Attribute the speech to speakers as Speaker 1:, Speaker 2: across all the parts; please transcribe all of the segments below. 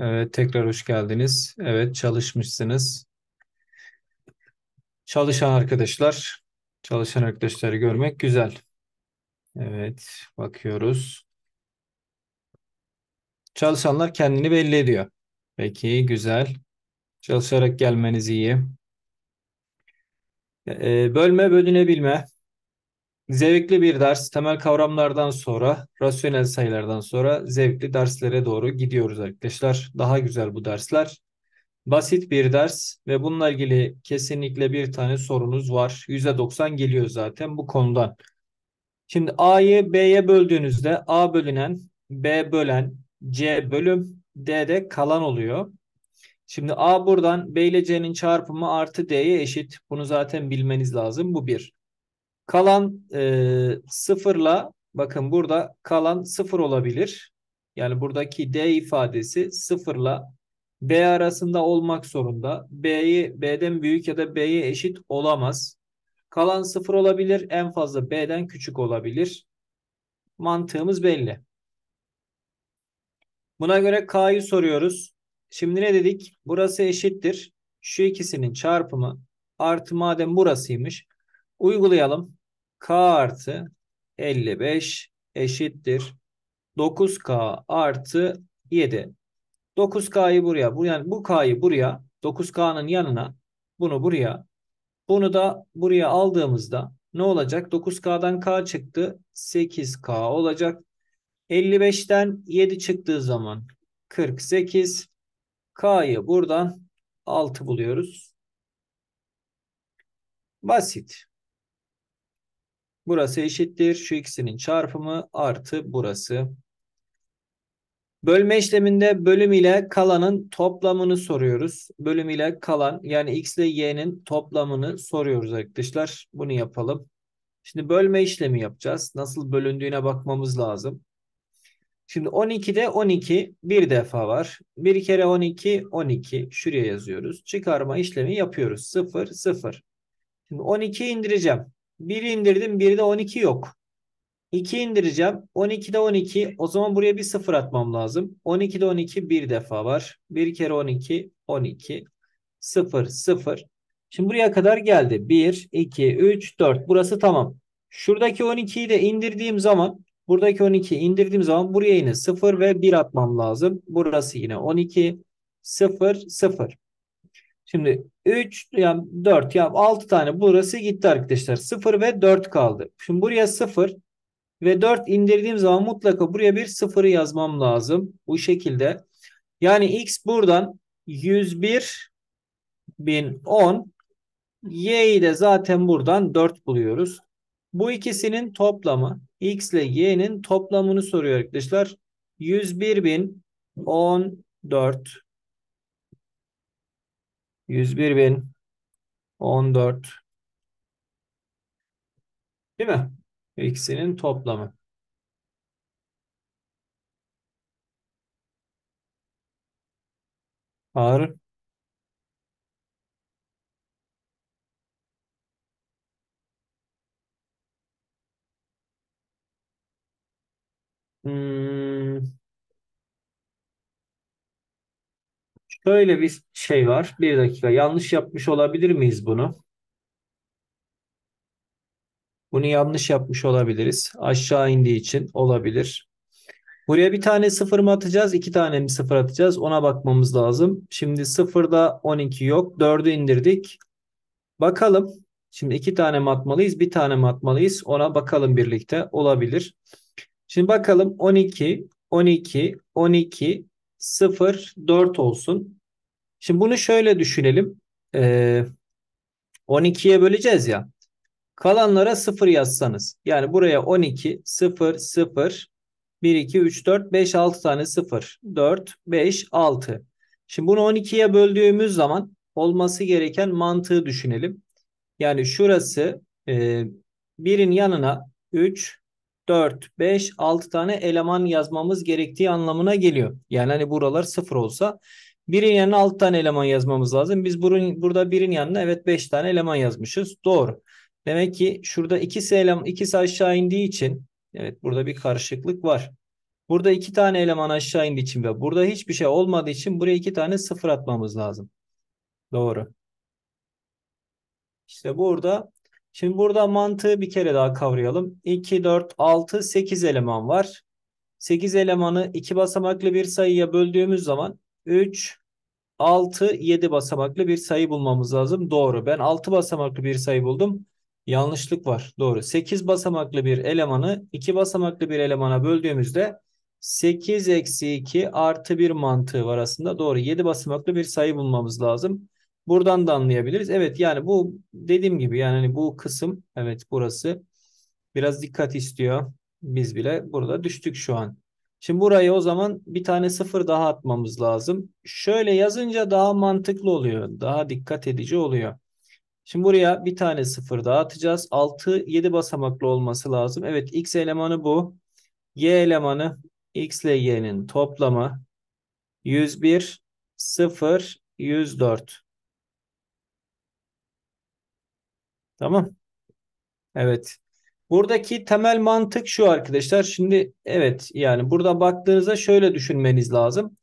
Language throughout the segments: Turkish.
Speaker 1: Evet, tekrar hoş geldiniz. Evet, çalışmışsınız. Çalışan arkadaşlar, çalışan arkadaşları görmek güzel. Evet, bakıyoruz. Çalışanlar kendini belli ediyor. Peki, güzel. Çalışarak gelmeniz iyi. Ee, bölme, bölünebilme. Zevkli bir ders. Temel kavramlardan sonra, rasyonel sayılardan sonra zevkli derslere doğru gidiyoruz arkadaşlar. Daha güzel bu dersler. Basit bir ders ve bununla ilgili kesinlikle bir tane sorunuz var. %90 geliyor zaten bu konudan. Şimdi A'yı B'ye böldüğünüzde A bölünen, B bölen, C bölüm, D de kalan oluyor. Şimdi A buradan B ile C'nin çarpımı artı D'ye eşit. Bunu zaten bilmeniz lazım. Bu bir. Kalan e, sıfırla bakın burada kalan sıfır olabilir. Yani buradaki D ifadesi sıfırla B arasında olmak zorunda. B'yi B'den büyük ya da B'ye eşit olamaz. Kalan sıfır olabilir. En fazla B'den küçük olabilir. Mantığımız belli. Buna göre K'yı soruyoruz. Şimdi ne dedik? Burası eşittir. Şu ikisinin çarpımı artı madem burasıymış. Uygulayalım. K artı 55 eşittir. 9K artı 7. 9K'yı buraya, bu yani bu K'yı buraya, 9K'nın yanına bunu buraya, bunu da buraya aldığımızda ne olacak? 9K'dan K çıktı. 8K olacak. 55'ten 7 çıktığı zaman 48. K'yı buradan 6 buluyoruz. Basit. Burası eşittir. Şu ikisinin çarpımı artı burası. Bölme işleminde bölüm ile kalanın toplamını soruyoruz. Bölüm ile kalan yani x ile y'nin toplamını soruyoruz arkadaşlar. Bunu yapalım. Şimdi bölme işlemi yapacağız. Nasıl bölündüğüne bakmamız lazım. Şimdi 12'de 12 bir defa var. Bir kere 12 12 şuraya yazıyoruz. Çıkarma işlemi yapıyoruz. 0 0. Şimdi 12 indireceğim. 1 indirdim. 1'de 12 yok. 2 indireceğim. 12'de 12. O zaman buraya bir 0 atmam lazım. 12'de 12 bir defa var. Bir kere 12 12 0 0. Şimdi buraya kadar geldi. 1 2 3 4. Burası tamam. Şuradaki 12'yi de indirdiğim zaman buradaki 12 indirdiğim zaman buraya yine 0 ve 1 atmam lazım. Burası yine 12 0 0. Şimdi 3 yani 4 yani 6 tane burası gitti arkadaşlar. 0 ve 4 kaldı. Şimdi buraya 0 ve 4 indirdiğim zaman mutlaka buraya bir 0'ı yazmam lazım. Bu şekilde. Yani x buradan 101 1010 y'yi de zaten buradan 4 buluyoruz. Bu ikisinin toplamı x ile y'nin toplamını soruyor arkadaşlar. 101.014 101.014 Değil mi? İkisinin toplamı. Ağır. Hmm. Şöyle bir şey var. Bir dakika. Yanlış yapmış olabilir miyiz bunu? Bunu yanlış yapmış olabiliriz. Aşağı indiği için olabilir. Buraya bir tane sıfır mı atacağız? iki tane mi sıfır atacağız? Ona bakmamız lazım. Şimdi sıfırda 12 yok. 4'ü indirdik. Bakalım. Şimdi iki tane mi atmalıyız? Bir tane mi atmalıyız? Ona bakalım birlikte. Olabilir. Şimdi bakalım 12, 12, 12, 0, 4 olsun. Şimdi bunu şöyle düşünelim. Ee, 12'ye böleceğiz ya. Kalanlara 0 yazsanız. Yani buraya 12, 0, 0, 1, 2, 3, 4, 5, 6 tane 0, 4, 5, 6. Şimdi bunu 12'ye böldüğümüz zaman olması gereken mantığı düşünelim. Yani şurası e, birin yanına 3, 4, 5, 6 tane eleman yazmamız gerektiği anlamına geliyor. Yani hani buralar 0 olsa birin yanına 6 tane eleman yazmamız lazım. Biz burun, burada birin yanına evet 5 tane eleman yazmışız. Doğru. Demek ki şurada ikisi eleman, ikisi aşağı indiği için evet burada bir karışıklık var. Burada iki tane eleman aşağı indiği için ve burada hiçbir şey olmadığı için buraya iki tane sıfır atmamız lazım. Doğru. İşte burada şimdi burada mantığı bir kere daha kavrayalım. 2, 4, 6, 8 eleman var. 8 elemanı iki basamaklı bir sayıya böldüğümüz zaman 3, 6, 7 basamaklı bir sayı bulmamız lazım. Doğru. Ben 6 basamaklı bir sayı buldum. Yanlışlık var. Doğru. 8 basamaklı bir elemanı 2 basamaklı bir elemana böldüğümüzde 8 eksi 2 artı 1 mantığı var aslında. Doğru. 7 basamaklı bir sayı bulmamız lazım. Buradan da anlayabiliriz. Evet yani bu dediğim gibi yani hani bu kısım evet burası biraz dikkat istiyor. Biz bile burada düştük şu an. Şimdi buraya o zaman bir tane sıfır daha atmamız lazım. Şöyle yazınca daha mantıklı oluyor. Daha dikkat edici oluyor. Şimdi buraya bir tane sıfır daha atacağız. 6, 7 basamaklı olması lazım. Evet x elemanı bu. Y elemanı x ile y'nin toplamı 101, 0, 104. Tamam. Evet. Buradaki temel mantık şu arkadaşlar. Şimdi evet yani burada baktığınızda şöyle düşünmeniz lazım.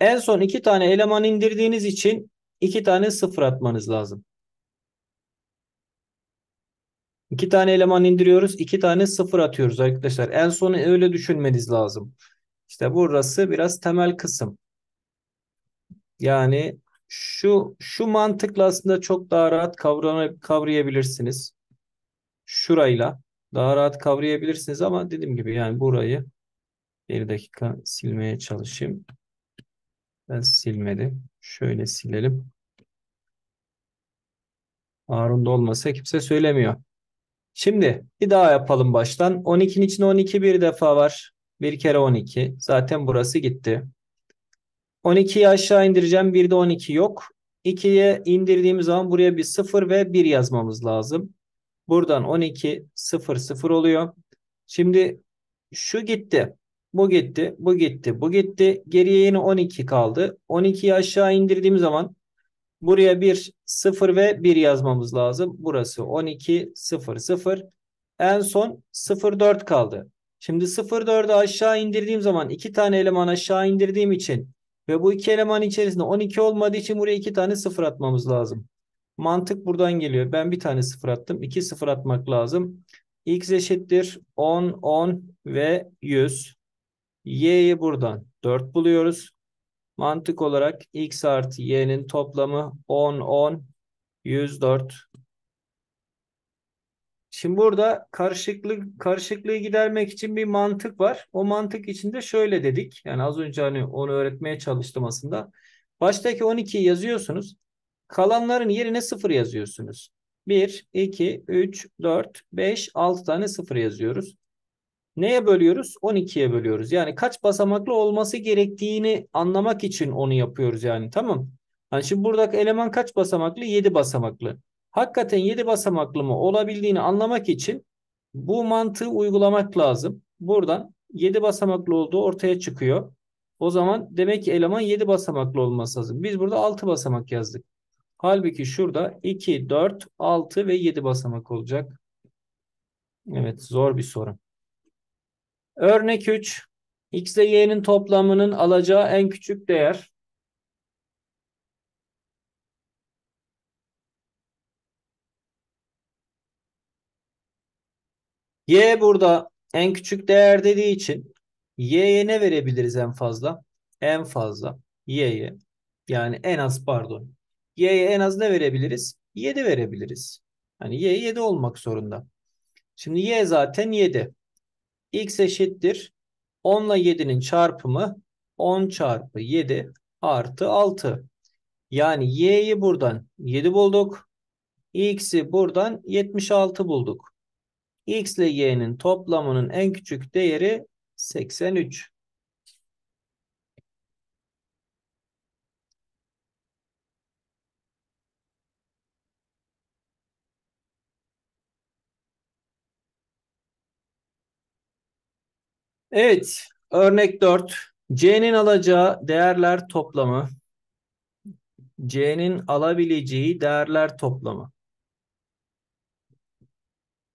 Speaker 1: En son iki tane eleman indirdiğiniz için iki tane sıfır atmanız lazım. İki tane eleman indiriyoruz. iki tane sıfır atıyoruz arkadaşlar. En sonu öyle düşünmeniz lazım. İşte burası biraz temel kısım. Yani şu şu mantıkla aslında çok daha rahat kavrayabilirsiniz. Şurayla daha rahat kavrayabilirsiniz ama dediğim gibi yani burayı bir dakika silmeye çalışayım. Ben silmedim. Şöyle silelim. Harun'da olmasa kimse söylemiyor. Şimdi bir daha yapalım baştan. 12'nin içinde 12 bir defa var. Bir kere 12. Zaten burası gitti. 12'yi aşağı indireceğim. Bir de 12 yok. 2'ye indirdiğimiz zaman buraya bir 0 ve 1 yazmamız lazım. Buradan 12 0 0 oluyor. Şimdi şu gitti. Bu gitti. Bu gitti. Bu gitti. Geriye yine 12 kaldı. 12'yi aşağı indirdiğim zaman buraya bir 0 ve 1 yazmamız lazım. Burası 12 0 0. En son 0 4 kaldı. Şimdi 0 4'ü aşağı indirdiğim zaman iki tane eleman aşağı indirdiğim için ve bu iki eleman içerisinde 12 olmadığı için buraya iki tane 0 atmamız lazım. Mantık buradan geliyor. Ben bir tane sıfır attım. İki sıfır atmak lazım. X eşittir 10, 10 ve 100. Y'yi buradan 4 buluyoruz. Mantık olarak X artı Y'nin toplamı 10, 10, 104. Şimdi burada karışıklık karışıklığı gidermek için bir mantık var. O mantık içinde şöyle dedik. Yani az önce hani onu öğretmeye çalıştım aslında. Baştaki 12'yi yazıyorsunuz. Kalanların yerine 0 yazıyorsunuz. 1, 2, 3, 4, 5, 6 tane 0 yazıyoruz. Neye bölüyoruz? 12'ye bölüyoruz. Yani kaç basamaklı olması gerektiğini anlamak için onu yapıyoruz yani. Tamam. Yani şimdi buradaki eleman kaç basamaklı? 7 basamaklı. Hakikaten 7 basamaklı mı olabildiğini anlamak için bu mantığı uygulamak lazım. Buradan 7 basamaklı olduğu ortaya çıkıyor. O zaman demek ki eleman 7 basamaklı olması lazım. Biz burada 6 basamak yazdık. Halbuki şurada 2, 4, 6 ve 7 basamak olacak. Evet zor bir soru. Örnek 3. X ile Y'nin toplamının alacağı en küçük değer. Y burada en küçük değer dediği için Y'ye ne verebiliriz en fazla? En fazla Y'ye yani en az pardon Y'ye en az ne verebiliriz? 7 verebiliriz. Hani Y 7 olmak zorunda. Şimdi Y zaten 7. X eşittir. 10 ile 7'nin çarpımı 10 çarpı 7 artı 6. Yani Y'yi buradan 7 bulduk. X'i buradan 76 bulduk. X ile Y'nin toplamının en küçük değeri 83. Evet, örnek 4. C'nin alacağı değerler toplamı. C'nin alabileceği değerler toplamı.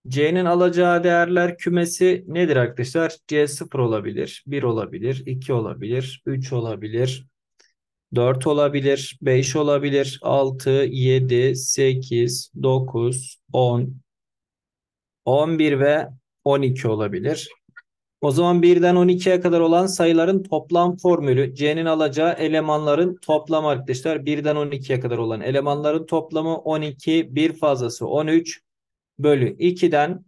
Speaker 1: C'nin alacağı değerler kümesi nedir arkadaşlar? C 0 olabilir, 1 olabilir, 2 olabilir, 3 olabilir, 4 olabilir, 5 olabilir, 6, 7, 8, 9, 10, 11 ve 12 olabilir. O zaman 1'den 12'ye kadar olan sayıların toplam formülü C'nin alacağı elemanların toplamı arkadaşlar. 1'den 12'ye kadar olan elemanların toplamı 12, bir fazlası 13 bölü 2'den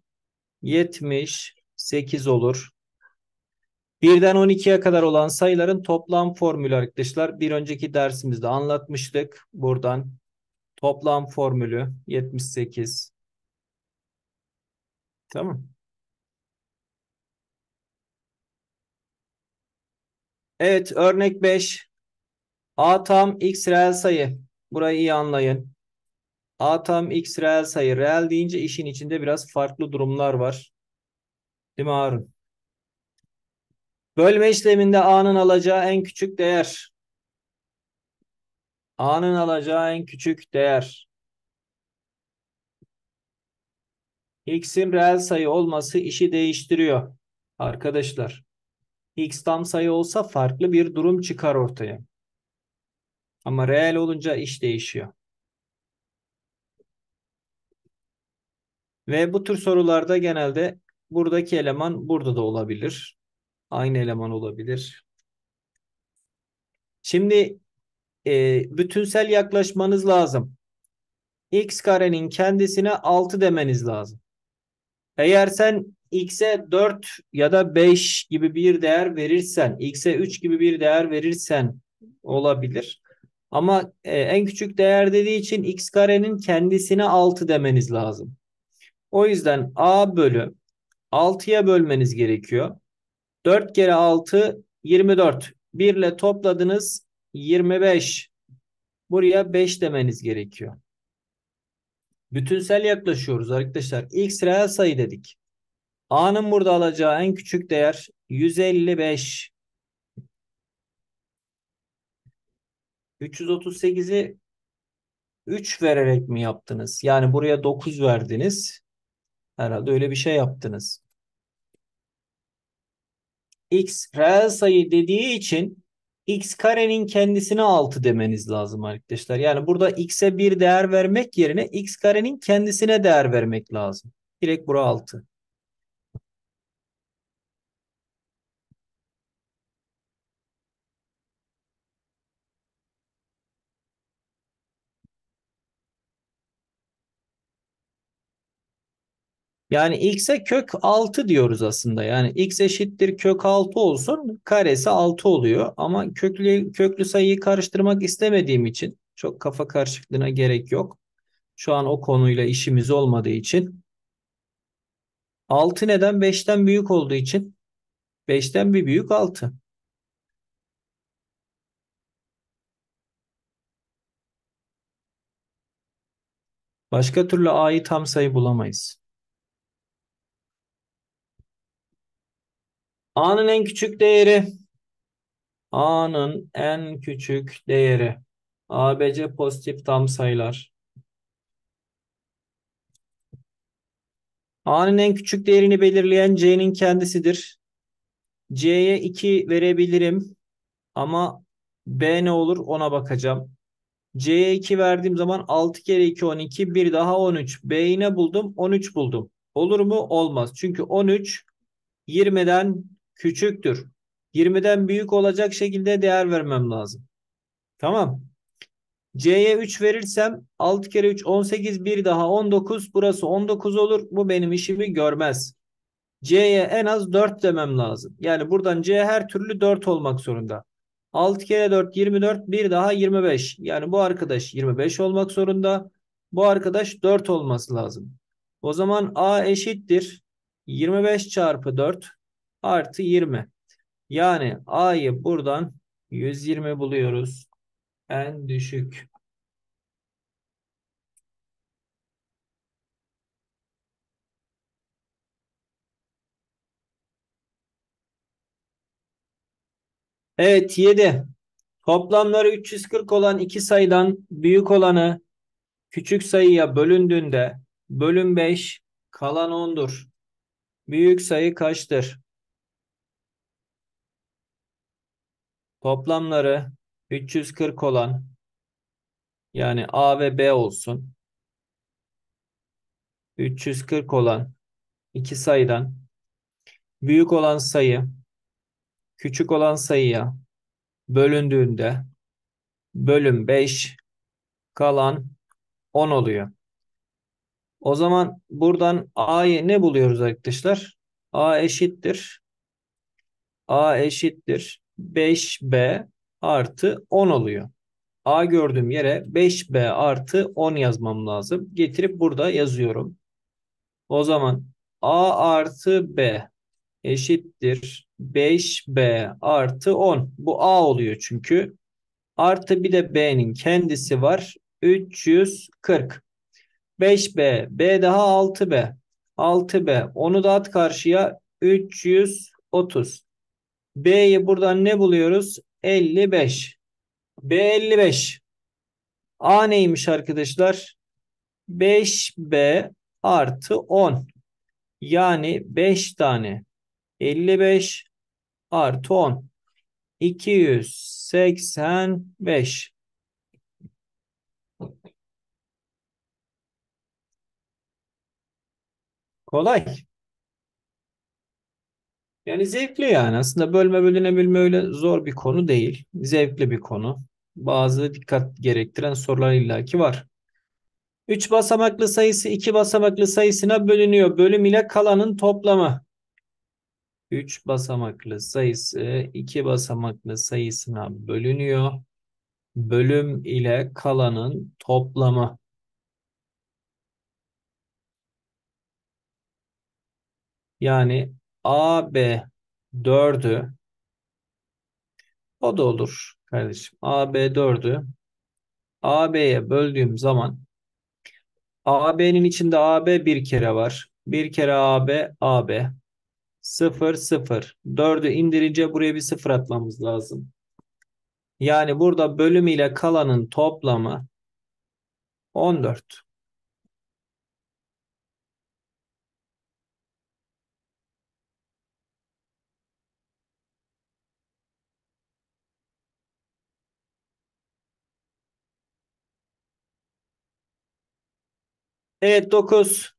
Speaker 1: 78 olur. 1'den 12'ye kadar olan sayıların toplam formülü arkadaşlar. Bir önceki dersimizde anlatmıştık. Buradan toplam formülü 78. Tamam. Evet örnek 5. A tam x reel sayı. Burayı iyi anlayın. A tam x reel sayı. Reel deyince işin içinde biraz farklı durumlar var. Değil mi Harun? Bölme işleminde A'nın alacağı en küçük değer. A'nın alacağı en küçük değer. X'in reel sayı olması işi değiştiriyor. Arkadaşlar. X tam sayı olsa farklı bir durum çıkar ortaya. Ama reel olunca iş değişiyor. Ve bu tür sorularda genelde buradaki eleman burada da olabilir. Aynı eleman olabilir. Şimdi e, bütünsel yaklaşmanız lazım. X karenin kendisine 6 demeniz lazım. Eğer sen x'e 4 ya da 5 gibi bir değer verirsen, x'e 3 gibi bir değer verirsen olabilir. Ama e, en küçük değer dediği için x karenin kendisine 6 demeniz lazım. O yüzden a bölü 6'ya bölmeniz gerekiyor. 4 kere 6 24. 1 ile topladınız 25. Buraya 5 demeniz gerekiyor. Bütünsel yaklaşıyoruz arkadaşlar. X reel sayı dedik. A'nın burada alacağı en küçük değer 155. 338'i 3 vererek mi yaptınız? Yani buraya 9 verdiniz. Herhalde öyle bir şey yaptınız. X reel sayı dediği için x karenin kendisine 6 demeniz lazım arkadaşlar. Yani burada x'e bir değer vermek yerine x karenin kendisine değer vermek lazım. Direkt bura 6. Yani x'e kök 6 diyoruz aslında. Yani x eşittir kök 6 olsun karesi 6 oluyor. Ama köklü, köklü sayıyı karıştırmak istemediğim için çok kafa karışıklığına gerek yok. Şu an o konuyla işimiz olmadığı için. 6 neden? 5'ten büyük olduğu için. 5'ten bir büyük 6. Başka türlü a'yı tam sayı bulamayız. A'nın en küçük değeri A'nın en küçük değeri ABC pozitif tam sayılar. A'nın en küçük değerini belirleyen C'nin kendisidir. C'ye 2 verebilirim ama B ne olur ona bakacağım. C'ye 2 verdiğim zaman 6 kere 2 12 bir daha 13. B'yi ne buldum? 13 buldum. Olur mu? Olmaz. Çünkü 13 20'den küçüktür. 20'den büyük olacak şekilde değer vermem lazım. Tamam. C'ye 3 verirsem 6 kere 3 18 bir daha 19 burası 19 olur. Bu benim işimi görmez. C'ye en az 4 demem lazım. Yani buradan C her türlü 4 olmak zorunda. 6 kere 4 24 bir daha 25. Yani bu arkadaş 25 olmak zorunda. Bu arkadaş 4 olması lazım. O zaman A eşittir 25 çarpı 4 artı 20. Yani A'yı buradan 120 buluyoruz. En düşük. Evet 7. Toplamları 340 olan iki sayıdan büyük olanı küçük sayıya bölündüğünde bölüm 5 Kalan 10'dur. Büyük sayı kaçtır? Toplamları 340 olan yani A ve B olsun. 340 olan iki sayıdan büyük olan sayı küçük olan sayıya bölündüğünde bölüm 5 kalan 10 oluyor. O zaman buradan A'yı ne buluyoruz arkadaşlar? A eşittir. A eşittir. 5B artı 10 oluyor. A gördüğüm yere 5B artı 10 yazmam lazım. Getirip burada yazıyorum. O zaman A artı B eşittir 5B artı 10. Bu A oluyor çünkü. Artı bir de B'nin kendisi var. 340. 5B. B daha 6B. 6B. Onu da at karşıya. 330. B'yi buradan ne buluyoruz? 55. B 55. A neymiş arkadaşlar? 5B artı 10. Yani 5 tane 55 artı 10. 285. Kolay. Yani zevkli yani. Aslında bölme bölünebilme öyle zor bir konu değil. Zevkli bir konu. Bazı dikkat gerektiren sorular illaki var. 3 basamaklı sayısı 2 basamaklı sayısına bölünüyor. Bölüm ile kalanın toplamı. 3 basamaklı sayısı 2 basamaklı sayısına bölünüyor. Bölüm ile kalanın toplamı. Yani AB 4'ü o da olur kardeşim. AB 4'ü AB'ye böldüğüm zaman AB'nin içinde AB bir kere var. Bir kere AB, AB. 0, 0. 4'ü indirince buraya bir 0 atmamız lazım. Yani burada bölüm ile kalanın toplamı 14. Evet 9.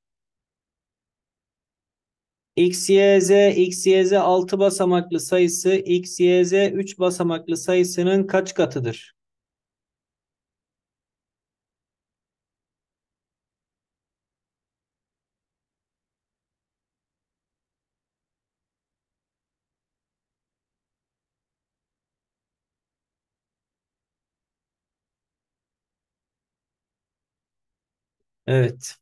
Speaker 1: X, Y, Z, X, Y, Z 6 basamaklı sayısı X, Y, Z 3 basamaklı sayısının kaç katıdır? Evet.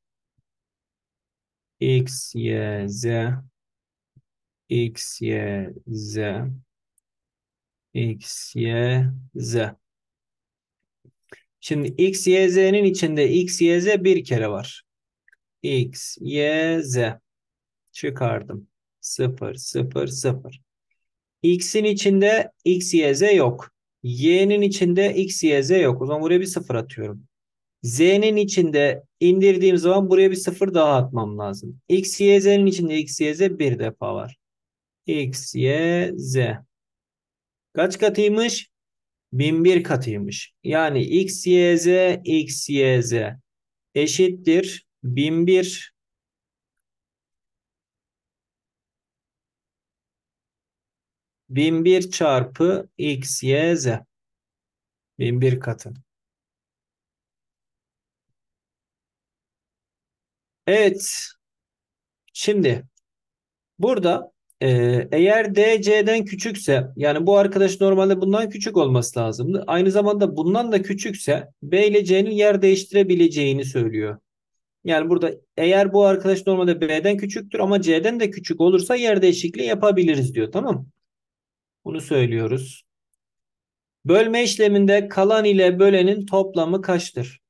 Speaker 1: X, Y, Z X, Y, Z X, Y, Z Şimdi X, Y, Z'nin içinde X, Y, Z bir kere var. X, Y, Z çıkardım. 0, 0, 0. X'in içinde X, Y, Z yok. Y'nin içinde X, Y, Z yok. O zaman buraya bir 0 atıyorum. Z'nin içinde indirdiğim zaman buraya bir 0 daha atmam lazım. X, Y, Z'nin içinde X, Y, Z bir defa var. X, Y, Z. Kaç katıymış? 1001 katıymış. Yani X, Y, Z, X, Y, Z eşittir 1001 1001 çarpı X, Y, Z. 1001 katı. Evet. Şimdi burada e, eğer D C'den küçükse yani bu arkadaş normalde bundan küçük olması lazımdı. Aynı zamanda bundan da küçükse B ile C'nin yer değiştirebileceğini söylüyor. Yani burada eğer bu arkadaş normalde B'den küçüktür ama C'den de küçük olursa yer değişikliği yapabiliriz diyor. Tamam Bunu söylüyoruz. Bölme işleminde kalan ile bölenin toplamı kaçtır?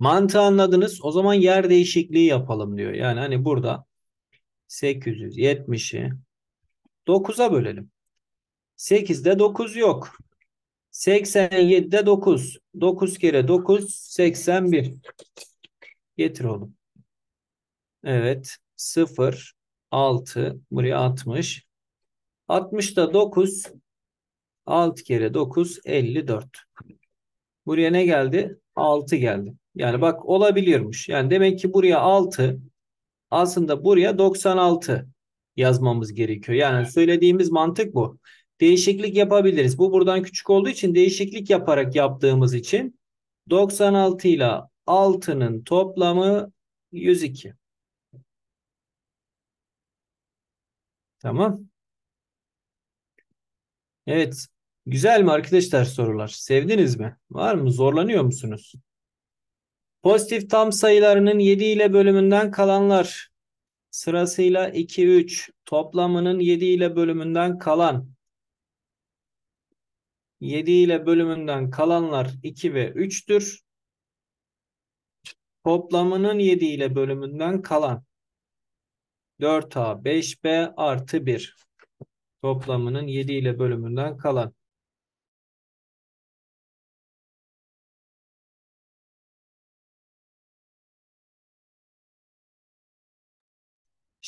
Speaker 1: Mantığı anladınız. O zaman yer değişikliği yapalım diyor. Yani hani burada 870'i 9'a bölelim. 8'de 9 yok. 87'de 9. 9 kere 9 81. Getir oğlum. Evet. 0 6 buraya 60. 60'da 9 6 kere 9 54. Buraya ne geldi? 6 geldi. Yani bak olabiliyormuş. Yani demek ki buraya 6 aslında buraya 96 yazmamız gerekiyor. Yani söylediğimiz mantık bu. Değişiklik yapabiliriz. Bu buradan küçük olduğu için değişiklik yaparak yaptığımız için 96 ile 6'nın toplamı 102. Tamam. Evet. Güzel mi arkadaşlar sorular? Sevdiniz mi? Var mı? Zorlanıyor musunuz? Pozitif tam sayılarının 7 ile bölümünden kalanlar. Sırasıyla 2, 3 toplamının 7 ile bölümünden kalan. 7 ile bölümünden kalanlar 2 ve 3'tür. Toplamının 7 ile bölümünden kalan. 4A 5B artı 1 toplamının 7 ile bölümünden kalan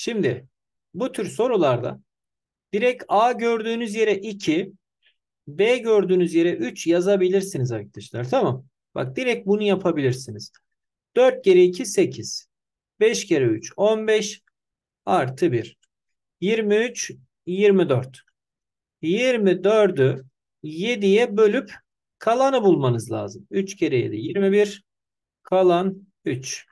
Speaker 1: Şimdi bu tür sorularda direkt A gördüğünüz yere 2, B gördüğünüz yere 3 yazabilirsiniz arkadaşlar. Tamam. Bak direkt bunu yapabilirsiniz. 4 kere 2 8. 5 kere 3 15 artı 1. 23 24. 24'ü 7'ye bölüp kalanı bulmanız lazım. 3 kere 7 21. Kalan 3.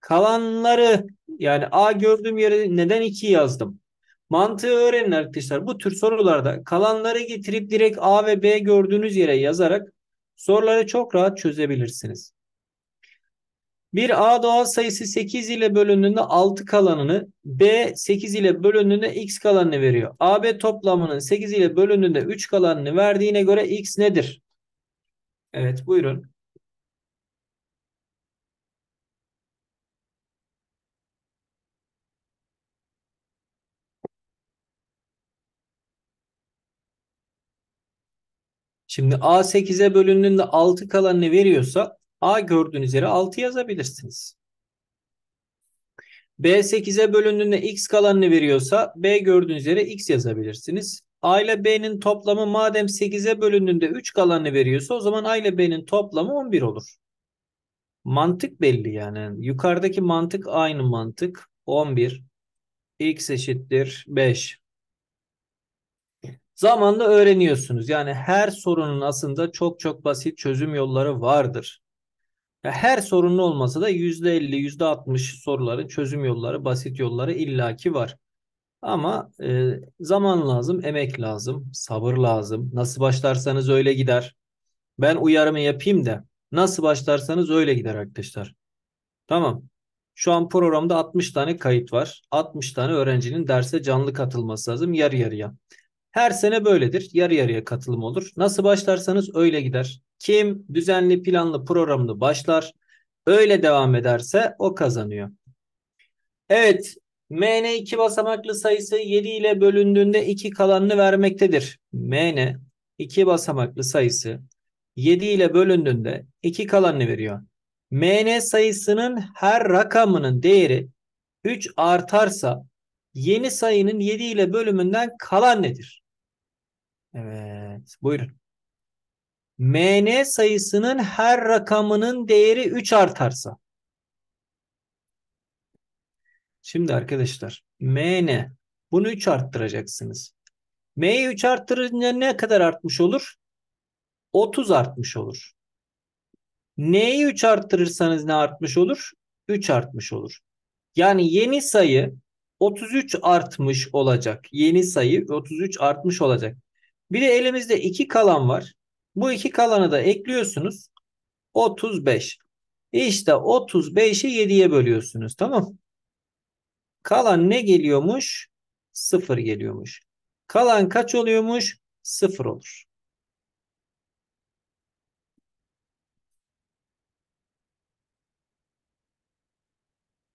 Speaker 1: Kalanları yani A gördüğüm yere neden 2 yazdım? Mantığı öğrenin arkadaşlar. Bu tür sorularda kalanları getirip direkt A ve B gördüğünüz yere yazarak soruları çok rahat çözebilirsiniz. Bir A doğal sayısı 8 ile bölündüğünde 6 kalanını, B 8 ile bölündüğünde x kalanını veriyor. AB toplamının 8 ile bölündüğünde 3 kalanını verdiğine göre x nedir? Evet buyurun. Şimdi A 8'e bölündüğünde 6 kalanını veriyorsa A gördüğünüz yere 6 yazabilirsiniz. B 8'e bölündüğünde x kalanını veriyorsa B gördüğünüz yere x yazabilirsiniz. A ile B'nin toplamı madem 8'e bölündüğünde 3 kalanını veriyorsa o zaman A ile B'nin toplamı 11 olur. Mantık belli yani. Yukarıdaki mantık aynı mantık. 11 x eşittir 5. Zamanla öğreniyorsunuz. Yani her sorunun aslında çok çok basit çözüm yolları vardır. Her sorunlu olmasa da %50, %60 soruların çözüm yolları, basit yolları illaki var. Ama e, zaman lazım, emek lazım, sabır lazım. Nasıl başlarsanız öyle gider. Ben uyarımı yapayım da nasıl başlarsanız öyle gider arkadaşlar. Tamam. Şu an programda 60 tane kayıt var. 60 tane öğrencinin derse canlı katılması lazım yarı yarıya. Her sene böyledir. Yarı yarıya katılım olur. Nasıl başlarsanız öyle gider. Kim düzenli planlı programlı başlar öyle devam ederse o kazanıyor. Evet MN iki basamaklı sayısı 7 ile bölündüğünde 2 kalanını vermektedir. MN iki basamaklı sayısı 7 ile bölündüğünde 2 kalanını veriyor. MN sayısının her rakamının değeri 3 artarsa yeni sayının 7 ile bölümünden kalan nedir? Evet buyurun. MN sayısının her rakamının değeri 3 artarsa. Şimdi arkadaşlar MN bunu 3 arttıracaksınız. M'yi 3 arttırınca ne kadar artmış olur? 30 artmış olur. N'yi 3 arttırırsanız ne artmış olur? 3 artmış olur. Yani yeni sayı 33 artmış olacak. Yeni sayı 33 artmış olacak. Bir de elimizde 2 kalan var. Bu iki kalanı da ekliyorsunuz. 35. İşte 35'i 7'ye bölüyorsunuz. Tamam. Kalan ne geliyormuş? 0 geliyormuş. Kalan kaç oluyormuş? 0 olur.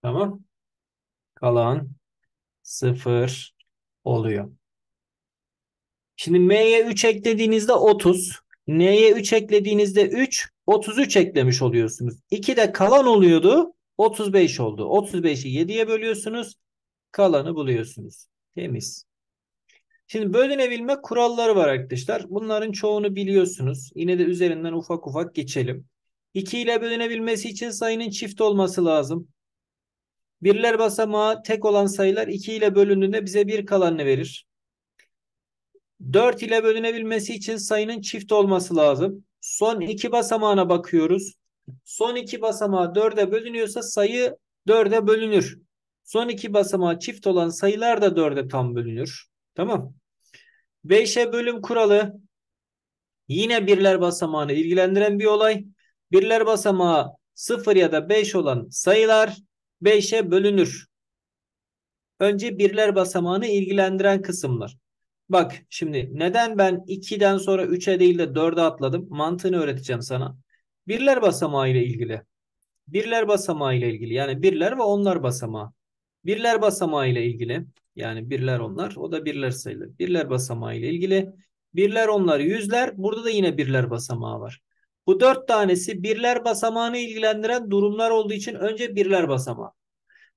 Speaker 1: Tamam. Kalan 0 oluyor. Şimdi m'ye 3 eklediğinizde 30. n'ye 3 eklediğinizde 3. 33 eklemiş oluyorsunuz. 2 de kalan oluyordu. 35 oldu. 35'i 7'ye bölüyorsunuz. Kalanı buluyorsunuz. Temiz. Şimdi bölünebilme kuralları var arkadaşlar. Bunların çoğunu biliyorsunuz. Yine de üzerinden ufak ufak geçelim. 2 ile bölünebilmesi için sayının çift olması lazım. Birler basamağı tek olan sayılar 2 ile bölündüğünde bize 1 kalanını verir. 4 ile bölünebilmesi için sayının çift olması lazım. Son iki basamağına bakıyoruz. Son iki basamağı 4'e bölünüyorsa sayı 4'e bölünür. Son iki basamağı çift olan sayılar da 4'e tam bölünür. Tamam. 5'e bölüm kuralı yine birler basamağını ilgilendiren bir olay. Birler basamağı 0 ya da 5 olan sayılar 5'e bölünür. Önce birler basamağını ilgilendiren kısımlar. Bak şimdi neden ben 2'den sonra 3'e değil de 4'e atladım? Mantığını öğreteceğim sana. Birler basamağı ile ilgili. Birler basamağı ile ilgili. Yani birler ve onlar basamağı. Birler basamağı ile ilgili. Yani birler onlar. O da birler sayılır. Birler basamağı ile ilgili. Birler onlar yüzler. Burada da yine birler basamağı var. Bu dört tanesi birler basamağını ilgilendiren durumlar olduğu için önce birler basamağı.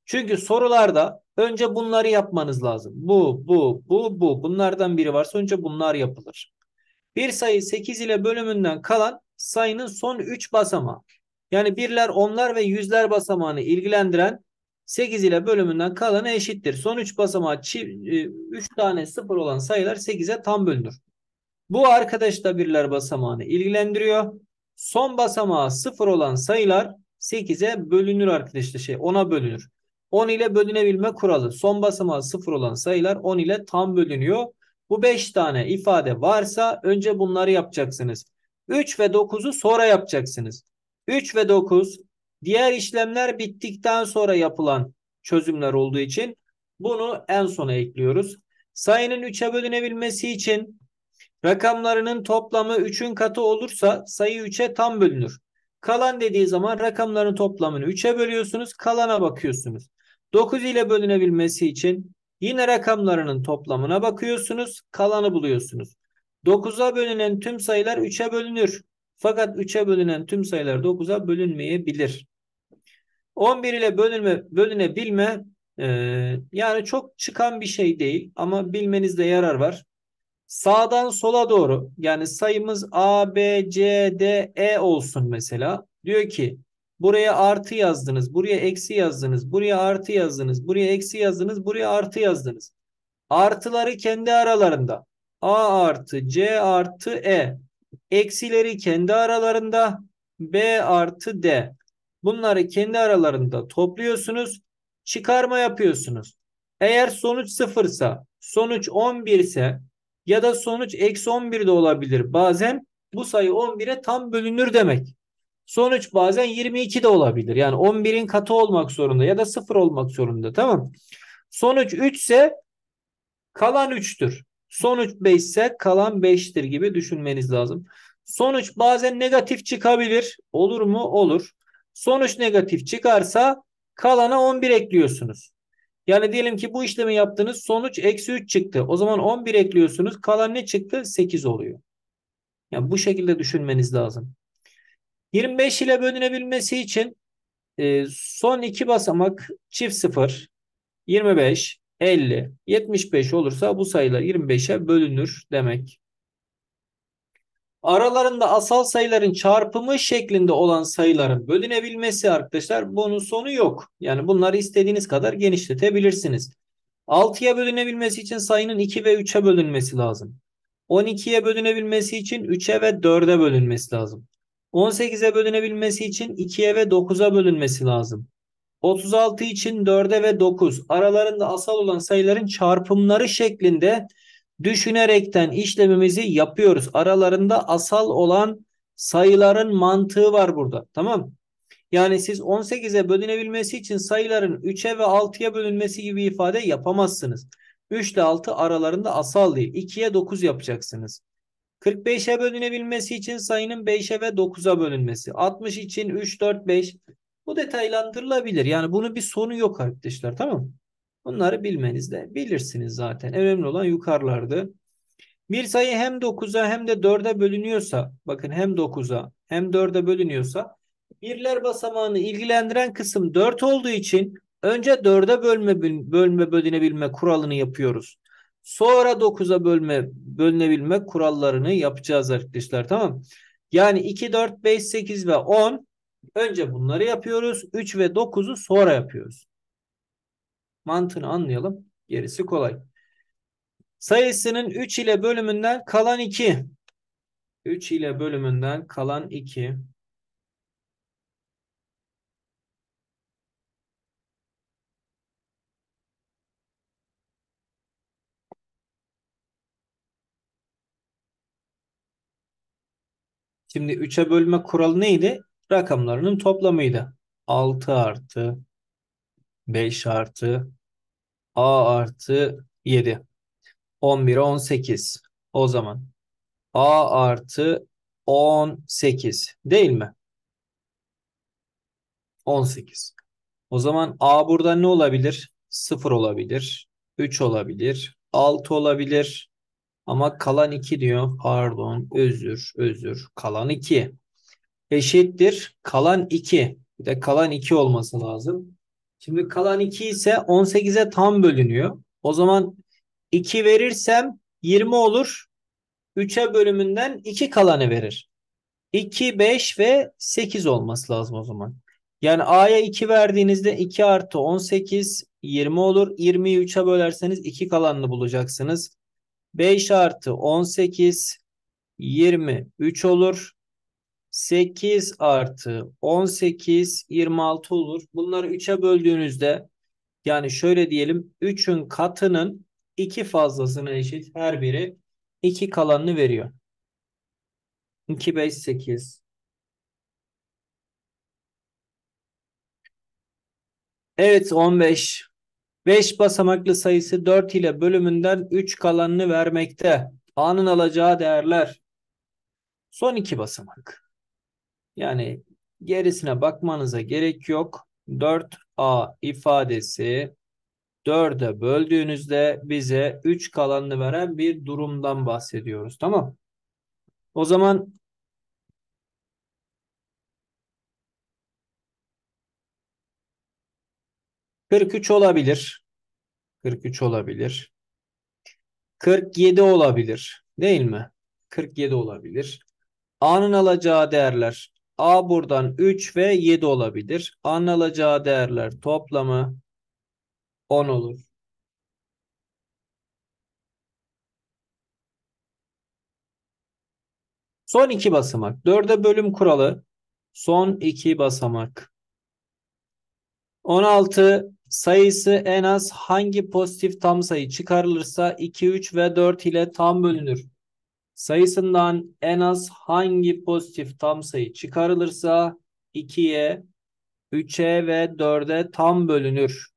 Speaker 1: Çünkü sorularda önce bunları yapmanız lazım. Bu, bu, bu, bu. Bunlardan biri varsa önce bunlar yapılır. Bir sayı 8 ile bölümünden kalan sayının son 3 basamağı. Yani birler, onlar ve yüzler basamağını ilgilendiren 8 ile bölümünden kalanı eşittir. Son 3 basamağı 3 tane 0 olan sayılar 8'e tam bölünür. Bu arkadaş da birler basamağını ilgilendiriyor. Son basamağı 0 olan sayılar 8'e bölünür arkadaşlar. Şey 10'a bölünür. 10 ile bölünebilme kuralı. Son basamağı 0 olan sayılar 10 ile tam bölünüyor. Bu 5 tane ifade varsa önce bunları yapacaksınız. 3 ve 9'u sonra yapacaksınız. 3 ve 9 diğer işlemler bittikten sonra yapılan çözümler olduğu için bunu en sona ekliyoruz. Sayının 3'e bölünebilmesi için rakamlarının toplamı 3'ün katı olursa sayı 3'e tam bölünür. Kalan dediği zaman rakamların toplamını 3'e bölüyorsunuz. Kalana bakıyorsunuz. 9 ile bölünebilmesi için yine rakamlarının toplamına bakıyorsunuz. Kalanı buluyorsunuz. 9'a bölünen tüm sayılar 3'e bölünür. Fakat 3'e bölünen tüm sayılar 9'a bölünmeyebilir. 11 ile bölünme, bölünebilme e, yani çok çıkan bir şey değil ama bilmenizde yarar var. Sağdan sola doğru yani sayımız A, B, C, D, E olsun mesela. Diyor ki buraya artı yazdınız, buraya eksi yazdınız, buraya artı yazdınız, buraya eksi yazdınız, buraya artı yazdınız. Artıları kendi aralarında A artı C artı E. Eksileri kendi aralarında B artı D. Bunları kendi aralarında topluyorsunuz. Çıkarma yapıyorsunuz. Eğer sonuç sıfırsa, sonuç 11 ise ya da sonuç eksi 11 de olabilir. Bazen bu sayı 11'e tam bölünür demek. Sonuç bazen 22 de olabilir. Yani 11'in katı olmak zorunda ya da 0 olmak zorunda. Tamam. Sonuç 3 ise kalan 3'tür. Sonuç 5 ise kalan 5'tir gibi düşünmeniz lazım. Sonuç bazen negatif çıkabilir. Olur mu? Olur. Sonuç negatif çıkarsa kalana 11 ekliyorsunuz. Yani diyelim ki bu işlemi yaptınız sonuç eksi 3 çıktı. O zaman 11 ekliyorsunuz. Kalan ne çıktı? 8 oluyor. Yani bu şekilde düşünmeniz lazım. 25 ile bölünebilmesi için e, son iki basamak çift 0, 25, 50, 75 olursa bu sayılar 25'e bölünür demek. Aralarında asal sayıların çarpımı şeklinde olan sayıların bölünebilmesi arkadaşlar bunun sonu yok. Yani bunları istediğiniz kadar genişletebilirsiniz. 6'ya bölünebilmesi için sayının 2 ve 3'e bölünmesi lazım. 12'ye bölünebilmesi için 3'e ve 4'e bölünmesi lazım. 18'e bölünebilmesi için 2'ye ve 9'a bölünmesi lazım. 36 için 4'e ve 9 aralarında asal olan sayıların çarpımları şeklinde düşünerekten işlemimizi yapıyoruz. Aralarında asal olan sayıların mantığı var burada. Tamam Yani siz 18'e bölünebilmesi için sayıların 3'e ve 6'ya bölünmesi gibi ifade yapamazsınız. 3 ile 6 aralarında asal değil. 2'ye 9 yapacaksınız. 45'e bölünebilmesi için sayının 5'e ve 9'a bölünmesi. 60 için 3, 4, 5. Bu detaylandırılabilir. Yani bunun bir sonu yok arkadaşlar. Tamam mı? Bunları bilmenizde bilirsiniz zaten. Önemli olan yukarılardı. Bir sayı hem 9'a hem de 4'e bölünüyorsa, bakın hem 9'a hem 4'e bölünüyorsa, birler basamağını ilgilendiren kısım 4 olduğu için önce 4'e bölme, bölme bölünebilme kuralını yapıyoruz. Sonra 9'a bölme bölünebilme kurallarını yapacağız arkadaşlar. Tamam. Yani 2, 4, 5, 8 ve 10 önce bunları yapıyoruz. 3 ve 9'u sonra yapıyoruz. Mantığını anlayalım. Gerisi kolay. Sayısının 3 ile bölümünden kalan 2. 3 ile bölümünden kalan 2. Şimdi 3'e bölme kuralı neydi? Rakamlarının toplamıydı. 6 artı 5 artı A artı 7. 11'e 18. O zaman A artı 18 değil mi? 18. O zaman A burada ne olabilir? 0 olabilir. 3 olabilir. 6 olabilir. Ama kalan 2 diyor. Pardon. Özür. Özür. Kalan 2. Eşittir. Kalan 2. Bir de kalan 2 olması lazım. Şimdi kalan 2 ise 18'e tam bölünüyor. O zaman 2 verirsem 20 olur. 3'e bölümünden 2 kalanı verir. 2, 5 ve 8 olması lazım o zaman. Yani A'ya 2 verdiğinizde 2 artı 18 20 olur. 20'yi 3'e bölerseniz 2 kalanını bulacaksınız. 5 artı 18 23 olur. 8 artı 18 26 olur. Bunları 3'e böldüğünüzde yani şöyle diyelim 3'ün katının 2 fazlasına eşit her biri 2 kalanını veriyor. 2, 5, 8. Evet 15. 5 basamaklı sayısı 4 ile bölümünden 3 kalanını vermekte. A'nın alacağı değerler. Son 2 basamak. Yani gerisine bakmanıza gerek yok. 4A ifadesi 4'e böldüğünüzde bize 3 kalanını veren bir durumdan bahsediyoruz. Tamam. O zaman kırk üç olabilir. Kırk üç olabilir. Kırk yedi olabilir. Değil mi? Kırk yedi olabilir. A'nın alacağı değerler A buradan 3 ve 7 olabilir. A'nın alacağı değerler toplamı 10 olur. Son iki basamak. Dörde bölüm kuralı. Son iki basamak. 16 sayısı en az hangi pozitif tam sayı çıkarılırsa 2, 3 ve 4 ile tam bölünür. Sayısından en az hangi pozitif tam sayı çıkarılırsa 2'ye, 3'e ve 4'e tam bölünür.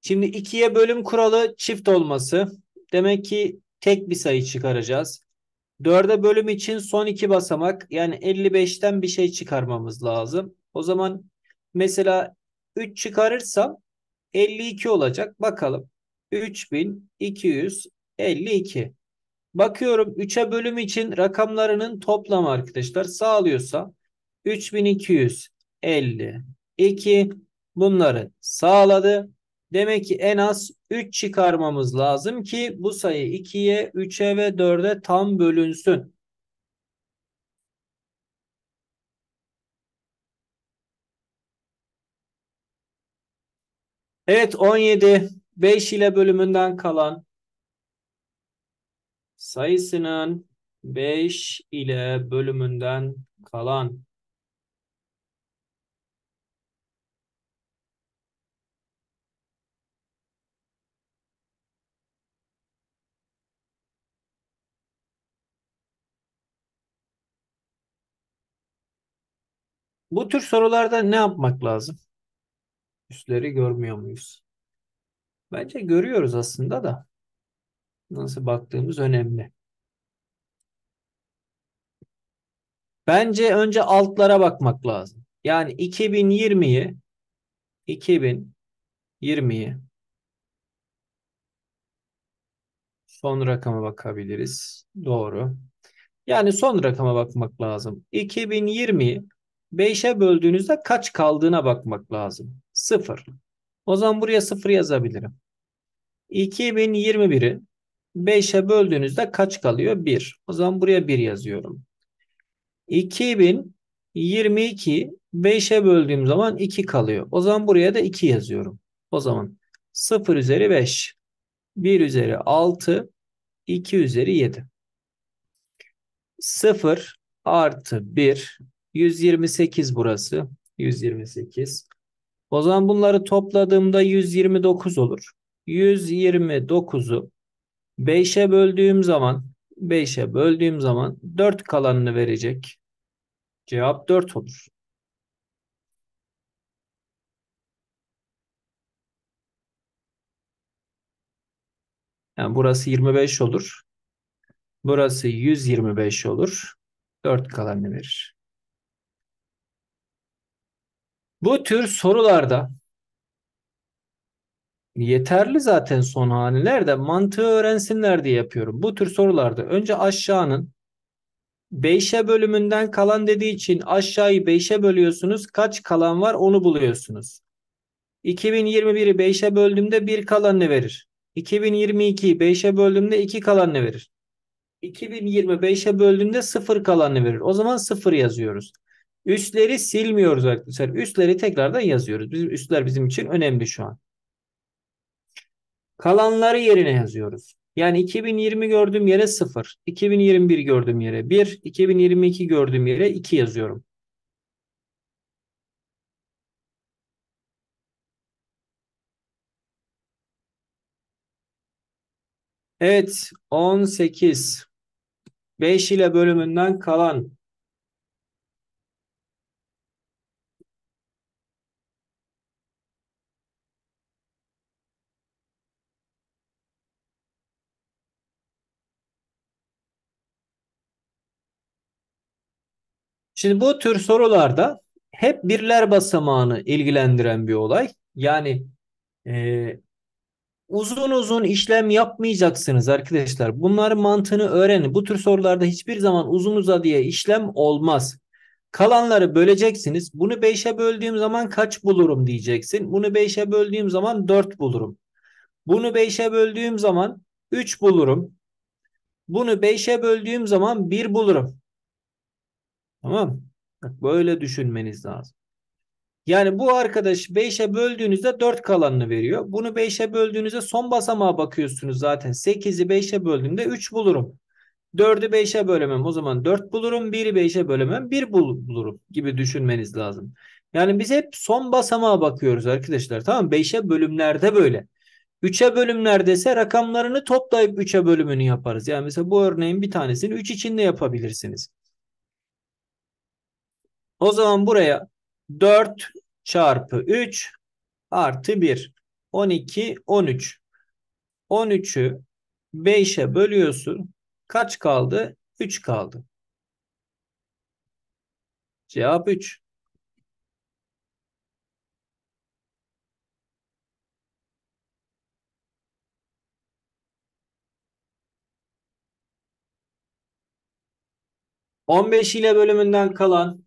Speaker 1: Şimdi 2'ye bölüm kuralı çift olması. Demek ki tek bir sayı çıkaracağız. 4'e bölüm için son iki basamak yani 55'ten bir şey çıkarmamız lazım. O zaman mesela 3 çıkarırsam 52 olacak. Bakalım. 3252. Bakıyorum 3'e bölüm için rakamlarının toplamı arkadaşlar sağlıyorsa 3252 bunları sağladı. Demek ki en az 3 çıkarmamız lazım ki bu sayı 2'ye, 3'e ve 4'e tam bölünsün. Evet 17 5 ile bölümünden kalan sayısının 5 ile bölümünden kalan Bu tür sorularda ne yapmak lazım? Üstleri görmüyor muyuz? Bence görüyoruz aslında da. Nasıl baktığımız önemli. Bence önce altlara bakmak lazım. Yani 2020'yi 2020'yi son rakama bakabiliriz. Doğru. Yani son rakama bakmak lazım. 2020'yi 5'e böldüğünüzde kaç kaldığına bakmak lazım. 0. O zaman buraya 0 yazabilirim. 2021'i 5'e böldüğünüzde kaç kalıyor? 1. O zaman buraya 1 yazıyorum. 2022 5'e böldüğüm zaman 2 kalıyor. O zaman buraya da 2 yazıyorum. O zaman 0 üzeri 5, 1 üzeri 6, 2 üzeri 7. 0 artı 1, 128 burası. 128. O zaman bunları topladığımda 129 olur. 129'u 5'e böldüğüm zaman 5'e böldüğüm zaman 4 kalanını verecek. Cevap 4 olur. Yani burası 25 olur. Burası 125 olur. 4 kalanını verir. Bu tür sorularda yeterli zaten son haneler de mantığı öğrensinler diye yapıyorum. Bu tür sorularda önce aşağının 5'e bölümünden kalan dediği için aşağıyı 5'e bölüyorsunuz. Kaç kalan var onu buluyorsunuz. 2021'i 5'e böldüğümde 1 kalanını verir. 2022'yi 5'e böldüğümde 2 kalanını verir. 2025'e böldüğünde 0 kalanını verir. O zaman 0 yazıyoruz. Üstleri silmiyoruz arkadaşlar. Üstleri tekrardan yazıyoruz. Bizim üstler bizim için önemli şu an. Kalanları yerine yazıyoruz. Yani 2020 gördüğüm yere 0, 2021 gördüğüm yere 1, 2022 gördüğüm yere 2 yazıyorum. Evet 18 5 ile bölümünden kalan Şimdi bu tür sorularda hep birler basamağını ilgilendiren bir olay. Yani e, uzun uzun işlem yapmayacaksınız arkadaşlar. Bunların mantığını öğrenin. Bu tür sorularda hiçbir zaman uzun uzadıya işlem olmaz. Kalanları böleceksiniz. Bunu 5'e böldüğüm zaman kaç bulurum diyeceksin. Bunu 5'e böldüğüm zaman 4 bulurum. Bunu 5'e böldüğüm zaman 3 bulurum. Bunu 5'e böldüğüm zaman 1 bulurum. Tamam Bak böyle düşünmeniz lazım. Yani bu arkadaş 5'e böldüğünüzde 4 kalanını veriyor. Bunu 5'e böldüğünüzde son basamağa bakıyorsunuz zaten. 8'i 5'e böldüğümde 3 bulurum. 4'ü 5'e bölemem o zaman 4 bulurum. 1'i 5'e bölemem 1 bulurum gibi düşünmeniz lazım. Yani biz hep son basamağa bakıyoruz arkadaşlar. Tamam 5'e bölümlerde böyle. 3'e bölümlerde ise rakamlarını toplayıp 3'e bölümünü yaparız. Yani mesela bu örneğin bir tanesini 3 içinde yapabilirsiniz. O zaman buraya 4 çarpı 3 artı 1. 12, 13. 13'ü 5'e bölüyorsun. Kaç kaldı? 3 kaldı. Cevap 3. On beş ile bölümünden kalan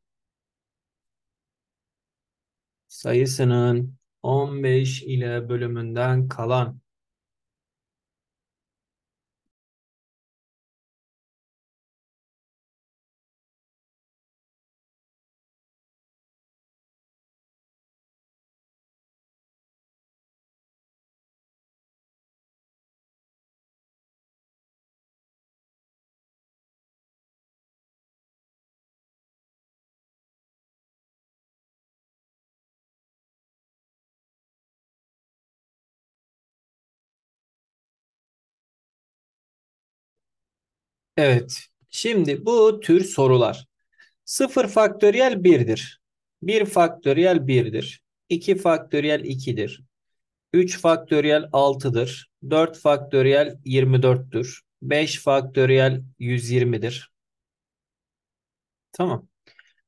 Speaker 1: sayısının 15 ile bölümünden kalan Evet. Şimdi bu tür sorular. 0 faktöriyel 1'dir. 1 faktöriyel 1'dir. 2 faktöriyel 2'dir. 3 faktöriyel 6'dır. 4 faktöriyel 24'tür. 5 faktöriyel 120'dir. Tamam.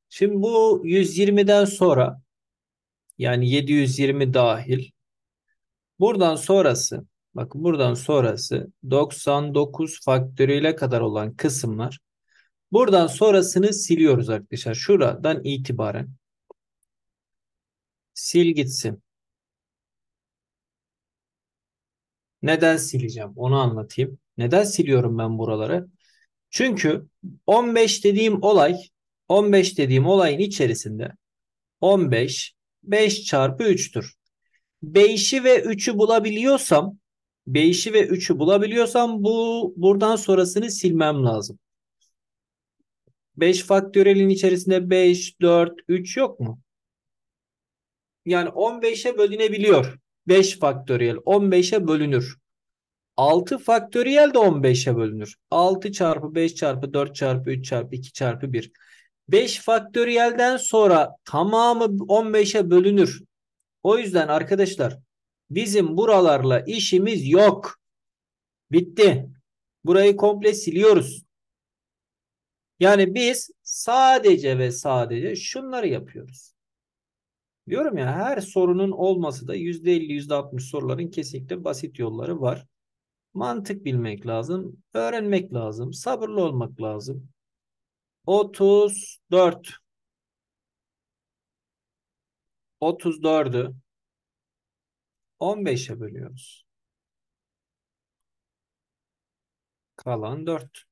Speaker 1: Şimdi bu 120'den sonra yani 720 dahil. Buradan sonrası bakın buradan sonrası 99 faktörüyle kadar olan kısımlar. Buradan sonrasını siliyoruz arkadaşlar. Şuradan itibaren sil gitsin. Neden sileceğim? Onu anlatayım. Neden siliyorum ben buraları? Çünkü 15 dediğim olay 15 dediğim olayın içerisinde 15 5 çarpı 3'tür. 5'i ve 3'ü bulabiliyorsam 5'i ve 3'ü bulabiliyorsam bu buradan sonrasını silmem lazım. 5 faktörelin içerisinde 5, 4, 3 yok mu? Yani 15'e bölünebiliyor. 5 faktöriyel 15'e bölünür. 6 faktöriyel de 15'e bölünür. 6 çarpı 5 çarpı 4 çarpı 3 çarpı 2 çarpı 1. 5 faktöriyelden sonra tamamı 15'e bölünür. O yüzden arkadaşlar bizim buralarla işimiz yok. Bitti. Burayı komple siliyoruz. Yani biz sadece ve sadece şunları yapıyoruz. Diyorum ya her sorunun olması da %50 %60 soruların kesinlikle basit yolları var. Mantık bilmek lazım. Öğrenmek lazım. Sabırlı olmak lazım. 34 34'ü 15'e bölüyoruz. Kalan 4.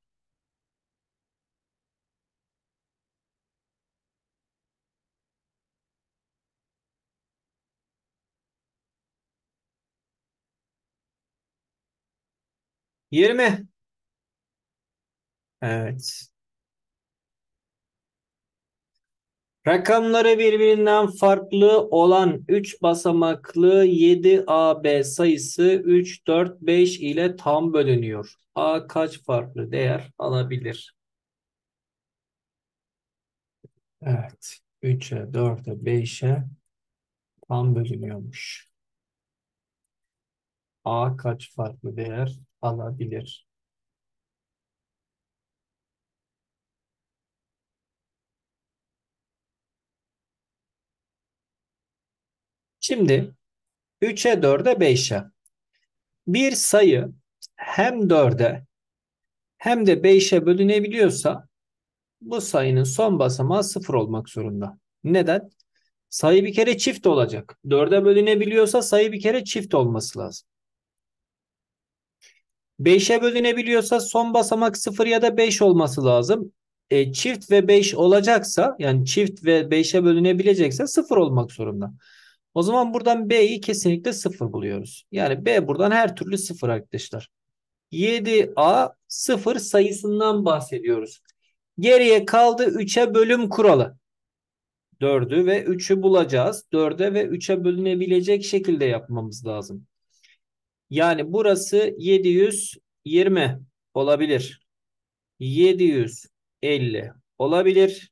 Speaker 1: Yirmi. Evet. Rakamları birbirinden farklı olan 3 basamaklı 7AB sayısı 3, 4, 5 ile tam bölünüyor. A kaç farklı değer alabilir? Evet. 3'e, 4'e, 5'e tam bölünüyormuş. A kaç farklı değer alabilir? Şimdi 3'e 4'e 5'e. Bir sayı hem 4'e hem de 5'e bölünebiliyorsa bu sayının son basamağı 0 olmak zorunda. Neden? Sayı bir kere çift olacak. 4'e bölünebiliyorsa sayı bir kere çift olması lazım. 5'e bölünebiliyorsa son basamak 0 ya da 5 olması lazım. E, çift ve 5 olacaksa yani çift ve 5'e bölünebilecekse 0 olmak zorunda. O zaman buradan B'yi kesinlikle 0 buluyoruz. Yani B buradan her türlü 0 arkadaşlar. 7A 0 sayısından bahsediyoruz. Geriye kaldı 3'e bölüm kuralı. 4'ü ve 3'ü bulacağız. 4'e ve 3'e bölünebilecek şekilde yapmamız lazım. Yani burası 720 olabilir. 750 olabilir.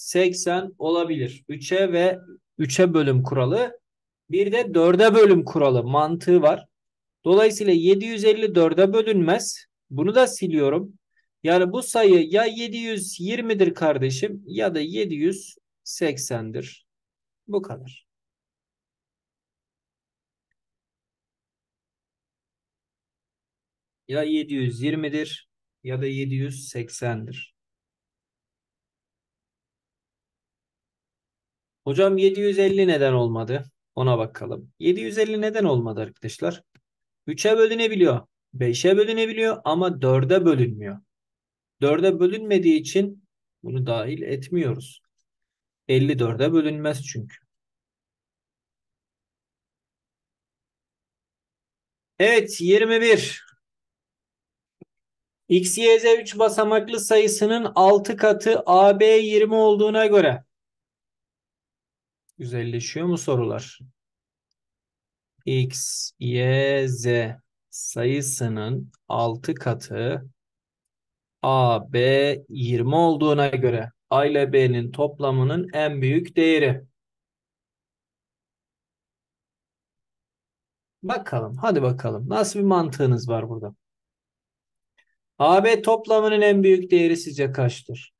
Speaker 1: 780 olabilir. 3'e ve 3'e bölüm kuralı. Bir de 4'e bölüm kuralı mantığı var. Dolayısıyla 750 4'e bölünmez. Bunu da siliyorum. Yani bu sayı ya 720'dir kardeşim ya da 780'dir. Bu kadar. Ya 720'dir ya da 780'dir. Hocam 750 neden olmadı? Ona bakalım. 750 neden olmadı arkadaşlar? 3'e bölünebiliyor. 5'e bölünebiliyor ama 4'e bölünmüyor. 4'e bölünmediği için bunu dahil etmiyoruz. 54'e bölünmez çünkü. Evet 21. X, Y, Z 3 basamaklı sayısının 6 katı AB 20 olduğuna göre güzelleşiyor mu sorular? X, Y, Z sayısının 6 katı A, B 20 olduğuna göre A ile B'nin toplamının en büyük değeri. Bakalım. Hadi bakalım. Nasıl bir mantığınız var burada? AB toplamının en büyük değeri sizce kaçtır?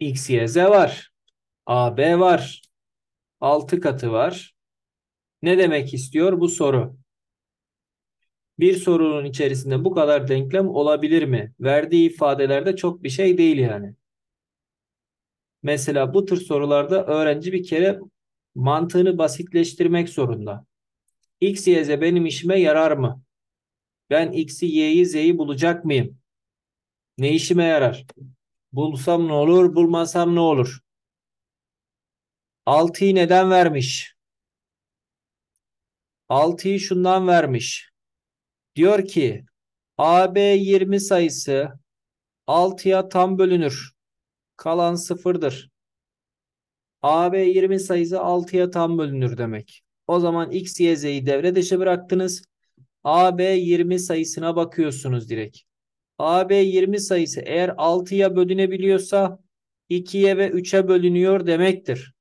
Speaker 1: X, Y, Z var. A, B var. 6 katı var. Ne demek istiyor bu soru? Bir sorunun içerisinde bu kadar denklem olabilir mi? Verdiği ifadelerde çok bir şey değil yani. Mesela bu tür sorularda öğrenci bir kere mantığını basitleştirmek zorunda. X, Y, Z benim işime yarar mı? Ben X'i, Y'yi, Z'yi bulacak mıyım? Ne işime yarar? Bulsam ne olur, bulmasam ne olur? 6'yı neden vermiş? 6'yı şundan vermiş. Diyor ki AB 20 sayısı 6'ya tam bölünür. Kalan sıfırdır. AB 20 sayısı 6'ya tam bölünür demek. O zaman X, Y, Z'yi devre dışı bıraktınız. AB 20 sayısına bakıyorsunuz direkt. AB 20 sayısı eğer 6'ya bölünebiliyorsa 2'ye ve 3'e bölünüyor demektir.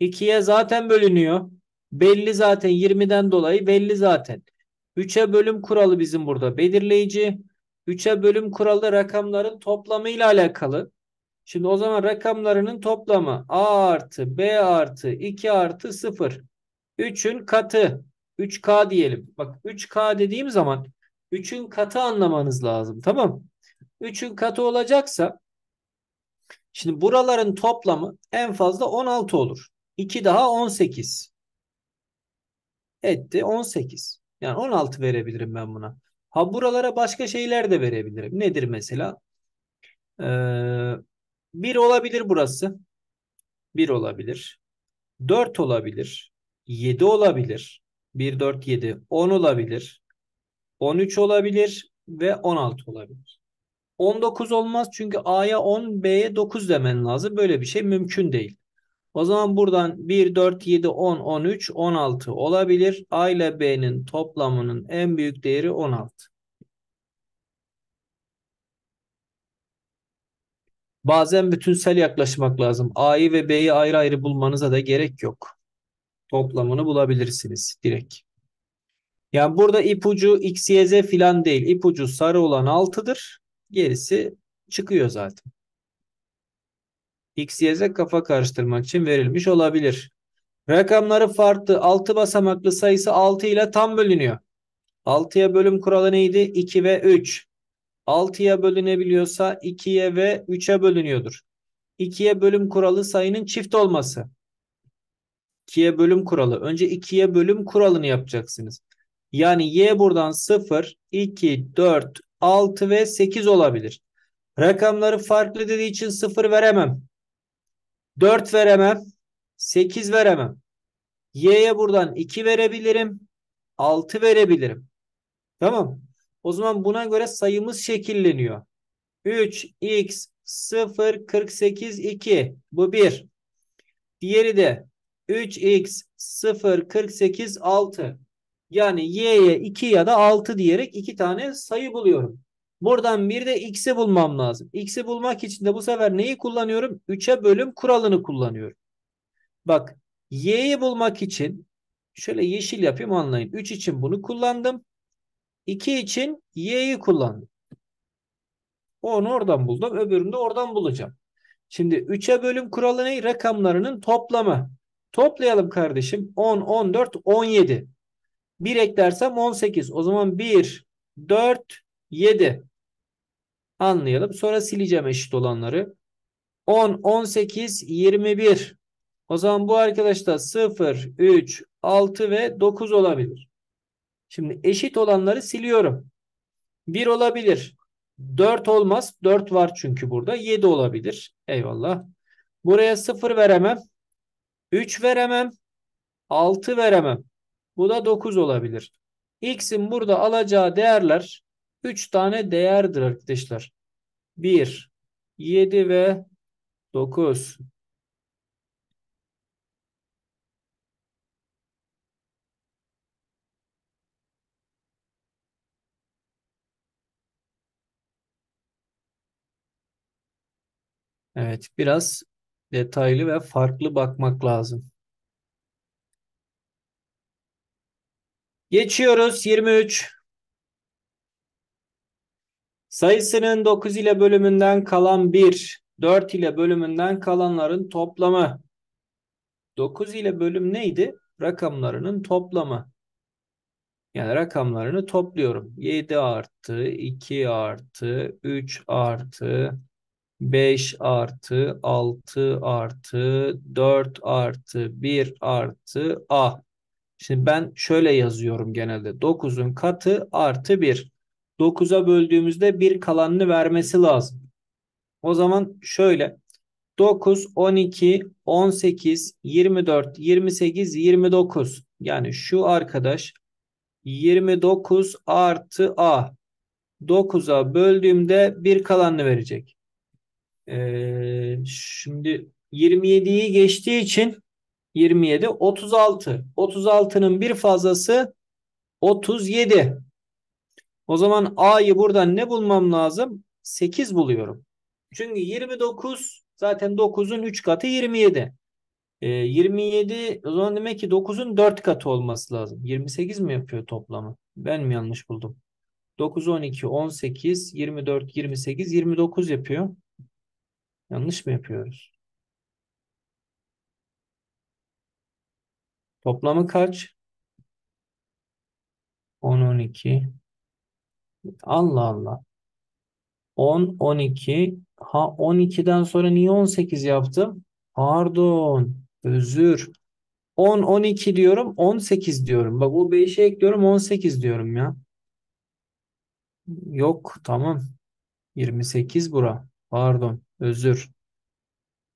Speaker 1: 2'ye zaten bölünüyor. Belli zaten 20'den dolayı belli zaten. 3'e bölüm kuralı bizim burada belirleyici. 3'e bölüm kuralı rakamların toplamıyla alakalı. Şimdi o zaman rakamlarının toplamı A artı B artı 2 artı 0. 3'ün katı. 3K diyelim. Bak 3K dediğim zaman 3'ün katı anlamanız lazım. Tamam. 3'ün katı olacaksa şimdi buraların toplamı en fazla 16 olur. 2 daha 18. Etti 18. Yani 16 verebilirim ben buna. Ha buralara başka şeyler de verebilirim. Nedir mesela? Ee, 1 olabilir burası. 1 olabilir. 4 olabilir. 7 olabilir. 1, 4, 7. 10 olabilir. 13 olabilir ve 16 olabilir. 19 olmaz çünkü A'ya 10, B'ye 9 demen lazım. Böyle bir şey mümkün değil. O zaman buradan 1, 4, 7, 10, 13, 16 olabilir. A ile B'nin toplamının en büyük değeri 16. Bazen bütünsel yaklaşmak lazım. A'yı ve B'yi ayrı ayrı bulmanıza da gerek yok. Toplamını bulabilirsiniz direkt. Yani burada ipucu X, Y, Z filan değil. İpucu sarı olan 6'dır. Gerisi çıkıyor zaten. X, Y, Z kafa karıştırmak için verilmiş olabilir. Rakamları farklı. 6 basamaklı sayısı 6 ile tam bölünüyor. 6'ya bölüm kuralı neydi? 2 ve 3. 6'ya bölünebiliyorsa 2'ye ve 3'e bölünüyordur. 2'ye bölüm kuralı sayının çift olması. 2'ye bölüm kuralı. Önce 2'ye bölüm kuralını yapacaksınız. Yani y buradan 0, 2, 4, 6 ve 8 olabilir. Rakamları farklı dediği için 0 veremem. 4 veremem. 8 veremem. Y'ye buradan 2 verebilirim. 6 verebilirim. Tamam. O zaman buna göre sayımız şekilleniyor. 3, x, 0, 48, 2. Bu 1. Diğeri de 3x, 0, 48, 6. Yani y'ye 2 ya da 6 diyerek 2 tane sayı buluyorum. Buradan bir de x'i bulmam lazım. X'i bulmak için de bu sefer neyi kullanıyorum? 3'e bölüm kuralını kullanıyorum. Bak y'yi bulmak için şöyle yeşil yapayım anlayın. 3 için bunu kullandım. 2 için y'yi kullandım. Onu oradan buldum. Öbürünü de oradan bulacağım. Şimdi 3'e bölüm kuralı ne? Rakamlarının toplamı. Toplayalım kardeşim. 10, 14, 17. 1 eklersem 18. O zaman 1, 4, 7. Anlayalım. Sonra sileceğim eşit olanları. 10, 18, 21. O zaman bu arkadaşlar 0, 3, 6 ve 9 olabilir. Şimdi eşit olanları siliyorum. 1 olabilir. 4 olmaz. 4 var çünkü burada. 7 olabilir. Eyvallah. Buraya 0 veremem. 3 veremem. 6 veremem. Bu da 9 olabilir. X'in burada alacağı değerler 3 tane değerdir arkadaşlar. 1, 7 ve 9. Evet, biraz detaylı ve farklı bakmak lazım. Geçiyoruz 23. Sayısının 9 ile bölümünden kalan 1, 4 ile bölümünden kalanların toplamı. 9 ile bölüm neydi? Rakamlarının toplamı. Yani rakamlarını topluyorum. 7 artı 2 artı 3 artı 5 artı 6 artı 4 artı 1 artı A. Şimdi ben şöyle yazıyorum genelde. 9'un katı artı 1. 9'a böldüğümüzde bir kalanını vermesi lazım. O zaman şöyle 9, 12, 18, 24, 28, 29. Yani şu arkadaş 29 artı A. 9'a böldüğümde bir kalanını verecek. Ee, şimdi 27'yi geçtiği için 27 36. 36'nın bir fazlası 37. O zaman A'yı buradan ne bulmam lazım? 8 buluyorum. Çünkü 29 zaten 9'un 3 katı 27. E, 27 o zaman demek ki 9'un 4 katı olması lazım. 28 mi yapıyor toplamı? Ben mi yanlış buldum? 9, 12, 18, 24, 28, 29 yapıyor. Yanlış mı yapıyoruz? Toplamı kaç? 10, 12. Allah Allah. 10, 12. Ha 12'den sonra niye 18 yaptım? Pardon. Özür. 10, 12 diyorum. 18 diyorum. Bak bu 5'e ekliyorum. 18 diyorum ya. Yok. Tamam. 28 bura. Pardon. Özür.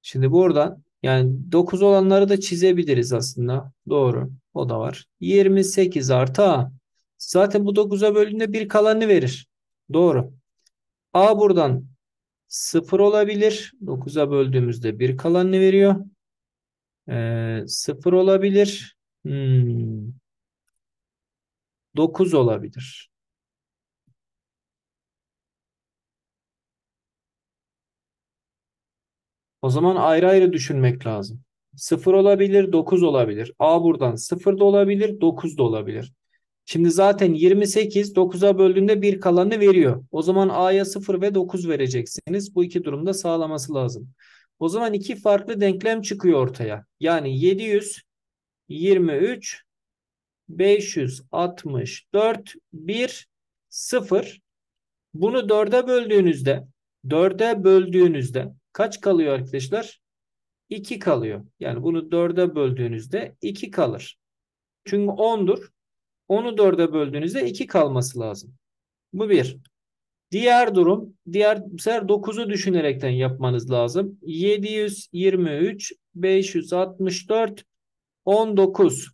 Speaker 1: Şimdi buradan yani 9 olanları da çizebiliriz aslında. Doğru. O da var. 28 artı A. Zaten bu 9'a böldüğünde bir kalanını verir. Doğru. A buradan 0 olabilir. 9'a böldüğümüzde bir kalanını veriyor. Ee, 0 olabilir. Hmm. 9 olabilir. O zaman ayrı ayrı düşünmek lazım. 0 olabilir, 9 olabilir. A buradan 0 da olabilir, 9 da olabilir. Şimdi zaten 28 9'a böldüğünde bir kalanı veriyor. O zaman A'ya 0 ve 9 vereceksiniz. Bu iki durumda sağlaması lazım. O zaman iki farklı denklem çıkıyor ortaya. Yani 723 564 1 0 bunu 4'e böldüğünüzde 4'e böldüğünüzde kaç kalıyor arkadaşlar? 2 kalıyor. Yani bunu 4'e böldüğünüzde 2 kalır. Çünkü 10'dur. Onu 4'e böldüğünüzde 2 kalması lazım. Bu bir. Diğer durum, diğer bu sefer 9'u düşünerekten yapmanız lazım. 723, 564, 19.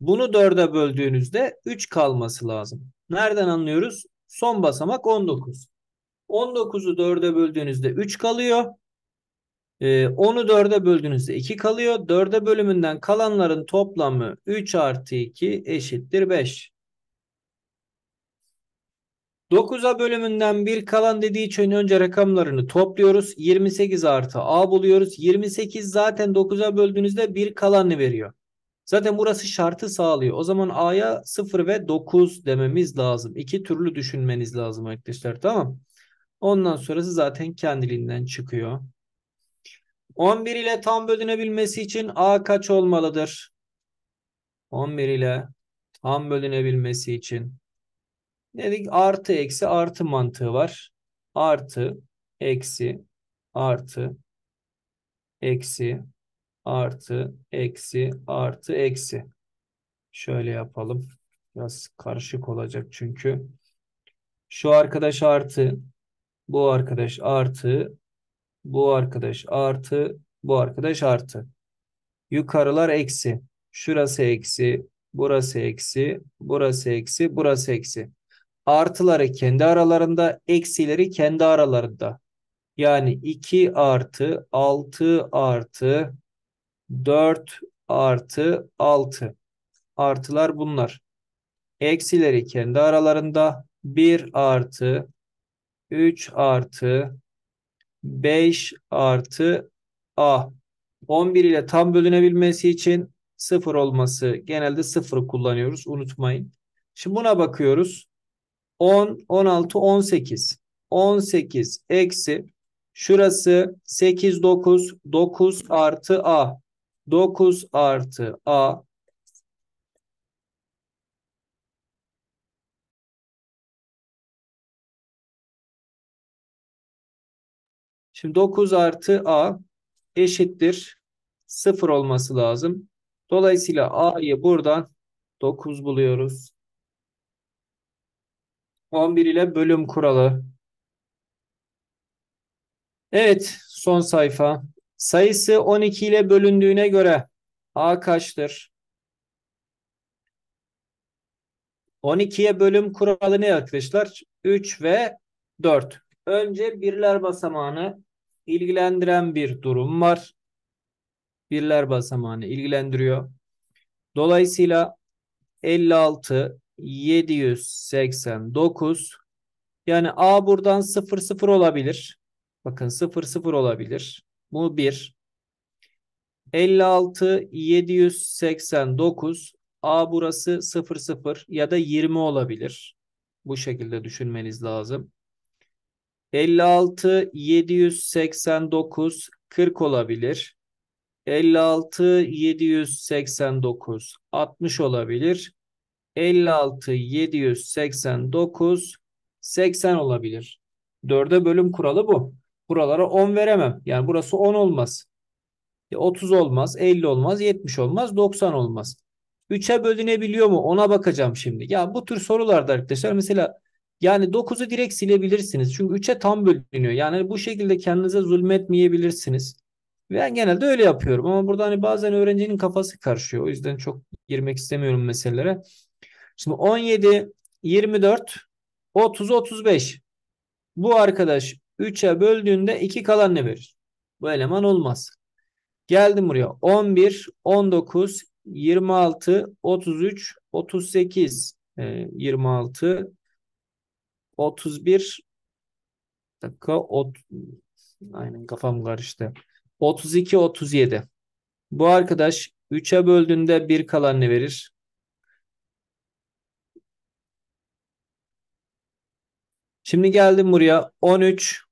Speaker 1: Bunu 4'e böldüğünüzde 3 kalması lazım. Nereden anlıyoruz? Son basamak 19. 19'u 4'e böldüğünüzde 3 kalıyor. Ee, 10'u 4'e böldüğünüzde 2 kalıyor. 4'e bölümünden kalanların toplamı 3 artı 2 eşittir 5. 9'a bölümünden bir kalan dediği için önce rakamlarını topluyoruz. 28 artı A buluyoruz. 28 zaten 9'a böldüğünüzde bir kalanını veriyor. Zaten burası şartı sağlıyor. O zaman A'ya 0 ve 9 dememiz lazım. İki türlü düşünmeniz lazım arkadaşlar. Tamam. Ondan sonrası zaten kendiliğinden çıkıyor. 11 ile tam bölünebilmesi için A kaç olmalıdır? 11 ile tam bölünebilmesi için dedik artı eksi artı mantığı var. Artı eksi artı eksi artı eksi artı eksi. Şöyle yapalım. Biraz karışık olacak çünkü. Şu arkadaş artı bu arkadaş artı bu arkadaş artı. Bu arkadaş artı. Yukarılar eksi. Şurası eksi. Burası eksi. Burası eksi. Burası eksi. Artıları kendi aralarında. Eksileri kendi aralarında. Yani 2 artı 6 artı 4 artı 6. Artılar bunlar. Eksileri kendi aralarında. 1 artı 3 artı 5 artı A. 11 ile tam bölünebilmesi için 0 olması genelde 0 kullanıyoruz. Unutmayın. Şimdi buna bakıyoruz. 10, 16, 18. 18 eksi Şurası 8, 9. 9 artı A. 9 artı A. Şimdi 9 artı A eşittir 0 olması lazım. Dolayısıyla A'yı buradan 9 buluyoruz. 11 ile bölüm kuralı. Evet, son sayfa. Sayısı 12 ile bölündüğüne göre A kaçtır? 12'ye bölüm kuralı ne arkadaşlar? 3 ve 4. Önce birler basamağını ilgilendiren bir durum var. Birler basamağını ilgilendiriyor. Dolayısıyla 56 789 yani A buradan 0 0 olabilir. Bakın 0 0 olabilir. Bu 1. 56 789 A burası 0 0 ya da 20 olabilir. Bu şekilde düşünmeniz lazım. 56 789 40 olabilir. 56 789 60 olabilir. 56 789 80 olabilir. 4'e bölüm kuralı bu. Buralara 10 veremem. Yani burası 10 olmaz. 30 olmaz, 50 olmaz, 70 olmaz, 90 olmaz. 3'e bölünebiliyor mu? Ona bakacağım şimdi. Ya bu tür sorularda arkadaşlar mesela yani 9'u direkt silebilirsiniz. Çünkü 3'e tam bölünüyor. Yani bu şekilde kendinize zulmetmeyebilirsiniz. Ben genelde öyle yapıyorum ama burada hani bazen öğrencinin kafası karışıyor. O yüzden çok girmek istemiyorum meselelere. Şimdi 17, 24, 30, 35. Bu arkadaş 3'e böldüğünde 2 kalan ne verir? Bu eleman olmaz. Geldim buraya. 11, 19, 26, 33, 38, 26, 31 dakika ot, aynen kafam karıştı. 32, 37. Bu arkadaş 3'e böldüğünde 1 kalan ne verir? Şimdi geldim buraya 13,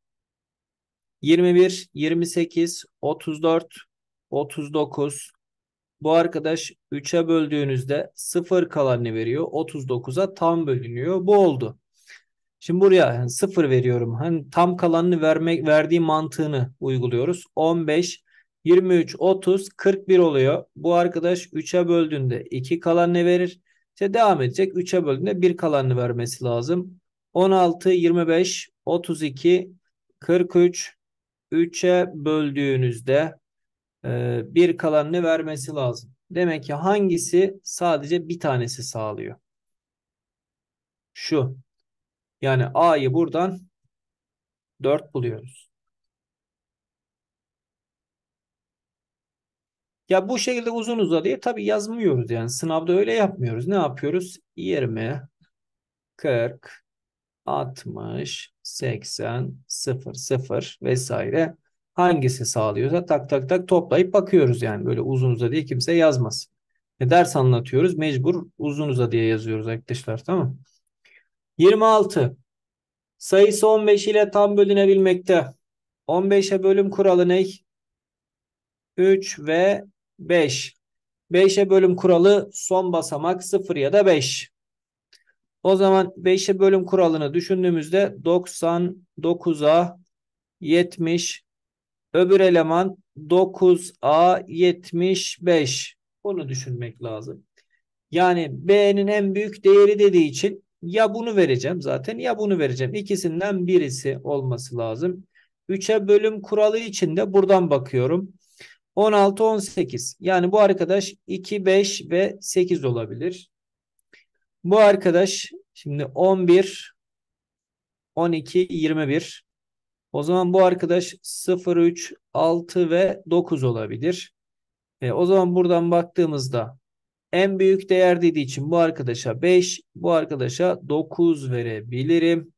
Speaker 1: 21, 28, 34, 39. Bu arkadaş 3'e böldüğünüzde 0 kalan ne veriyor? 39'a tam bölünüyor. Bu oldu. Şimdi buraya yani 0 veriyorum. Hani tam kalanını vermek verdiği mantığını uyguluyoruz. 15, 23, 30, 41 oluyor. Bu arkadaş 3'e böldüğünde 2 kalan ne verir? İşte devam edecek. 3'e böldüğünde 1 kalanını vermesi lazım. 16, 25, 32, 43, 3'e böldüğünüzde e, bir kalanını vermesi lazım. Demek ki hangisi sadece bir tanesi sağlıyor? Şu. Yani A'yı buradan 4 buluyoruz. Ya bu şekilde uzun uzadıya tabii yazmıyoruz yani. Sınavda öyle yapmıyoruz. Ne yapıyoruz? 20, 40, 60, 80, 0, 0 vesaire hangisi sağlıyorsa tak tak tak toplayıp bakıyoruz yani. Böyle uzun uzadıya kimse yazmaz. E ders anlatıyoruz mecbur uzun uzadıya yazıyoruz arkadaşlar tamam 26 sayısı 15 ile tam bölünebilmekte. 15'e bölüm kuralı ne? 3 ve 5. 5'e bölüm kuralı son basamak 0 ya da 5. O zaman 5'e bölüm kuralını düşündüğümüzde 99'a 70 öbür eleman 9a 75. Bunu düşünmek lazım. Yani B'nin en büyük değeri dediği için ya bunu vereceğim zaten ya bunu vereceğim. İkisinden birisi olması lazım. 3'e bölüm kuralı için de buradan bakıyorum. 16, 18. Yani bu arkadaş 2, 5 ve 8 olabilir. Bu arkadaş şimdi 11, 12, 21. O zaman bu arkadaş 0, 3, 6 ve 9 olabilir. E, o zaman buradan baktığımızda en büyük değer dediği için bu arkadaşa 5, bu arkadaşa 9 verebilirim.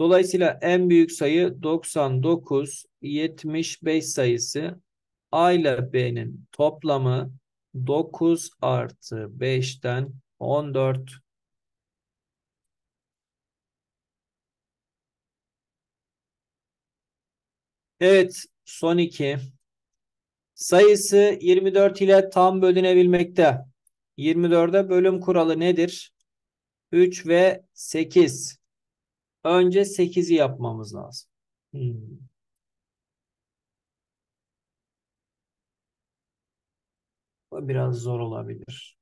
Speaker 1: Dolayısıyla en büyük sayı 99, 75 sayısı A ile B'nin toplamı 9 artı 5'ten 14. Evet son iki. Sayısı 24 ile tam bölünebilmekte. 24'e bölüm kuralı nedir? 3 ve 8. Önce 8'i yapmamız lazım. Hmm. Bu biraz zor olabilir.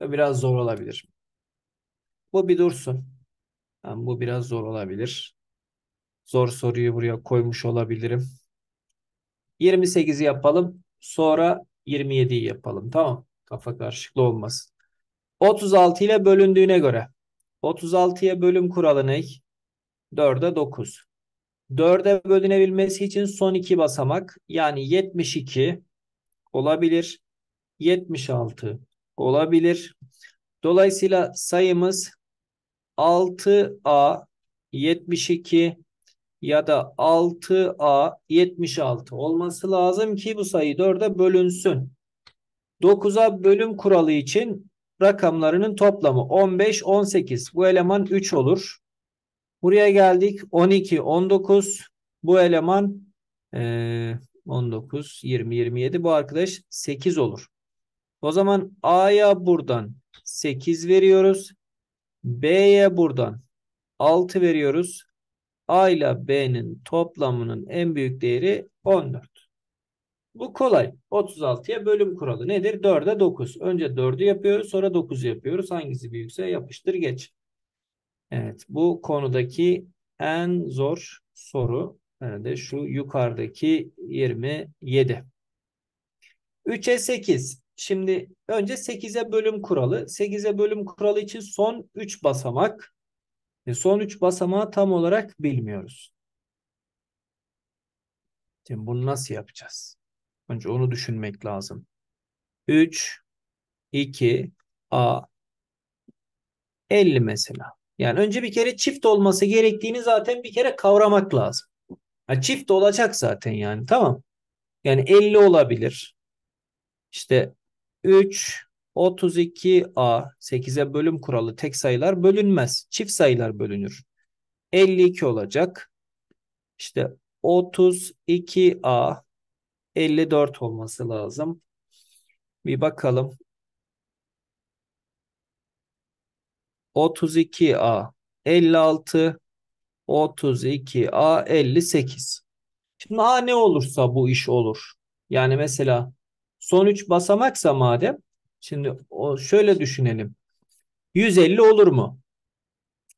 Speaker 1: Bu biraz zor olabilir. Bu bir dursun. Yani bu biraz zor olabilir. Zor soruyu buraya koymuş olabilirim. 28'i yapalım. Sonra 27'yi yapalım. Tamam. Kafa karışıklığı olmaz. 36 ile bölündüğüne göre 36'ya bölüm kuralı ne? 4'e 9. 4'e bölünebilmesi için son iki basamak yani 72 olabilir. 76 olabilir. Dolayısıyla sayımız 6A 72 ya da 6A 76 olması lazım ki bu sayı 4'e bölünsün. 9'a bölüm kuralı için rakamlarının toplamı 15, 18. Bu eleman 3 olur. Buraya geldik. 12, 19. Bu eleman e, 19, 20, 27. Bu arkadaş 8 olur. O zaman A'ya buradan 8 veriyoruz. B'ye buradan 6 veriyoruz. A ile B'nin toplamının en büyük değeri 14. Bu kolay. 36'ya bölüm kuralı nedir? 4'e 9. Önce 4'ü yapıyoruz sonra 9'u yapıyoruz. Hangisi büyükse yapıştır geç. Evet bu konudaki en zor soru nerede? Şu yukarıdaki 27. 3'e 8. Şimdi önce 8'e bölüm kuralı. 8'e bölüm kuralı için son 3 basamak. E son 3 basamağı tam olarak bilmiyoruz. Şimdi bunu nasıl yapacağız? Önce onu düşünmek lazım. 3, 2, A, 50 mesela. Yani önce bir kere çift olması gerektiğini zaten bir kere kavramak lazım. Ha, çift olacak zaten yani tamam. Yani 50 olabilir. İşte 3, 32A 8'e bölüm kuralı tek sayılar bölünmez. Çift sayılar bölünür. 52 olacak. İşte 32A 54 olması lazım. Bir bakalım. 32A 56 32A 58. Şimdi A ne olursa bu iş olur. Yani mesela son 3 basamaksa madem şimdi şöyle düşünelim. 150 olur mu?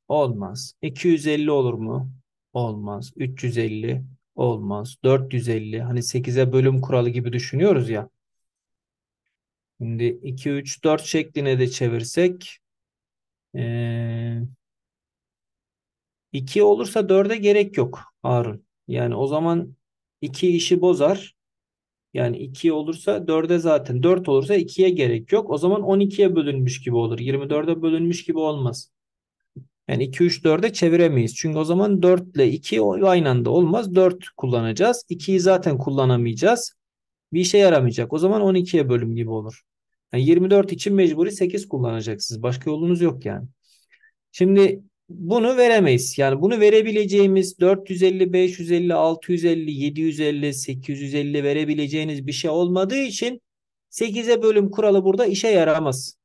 Speaker 1: Olmaz. 250 olur mu? Olmaz. 350 olmaz. 450 hani 8'e bölüm kuralı gibi düşünüyoruz ya. Şimdi 2 3 4 şekline de çevirsek ee, 2 olursa 4'e gerek yok Harun. Yani o zaman 2 işi bozar. Yani 2 olursa 4'e zaten 4 olursa 2'ye gerek yok. O zaman 12'ye bölünmüş gibi olur. 24'e bölünmüş gibi olmaz. Yani 2 3 4'e çeviremeyiz. Çünkü o zaman 4 ile 2 aynı anda olmaz. 4 kullanacağız. 2'yi zaten kullanamayacağız. Bir işe yaramayacak. O zaman 12'ye bölüm gibi olur. Yani 24 için mecburi 8 kullanacaksınız. Başka yolunuz yok yani. Şimdi bunu veremeyiz. Yani bunu verebileceğimiz 450, 550, 650, 750, 850 verebileceğiniz bir şey olmadığı için 8'e bölüm kuralı burada işe yaramaz.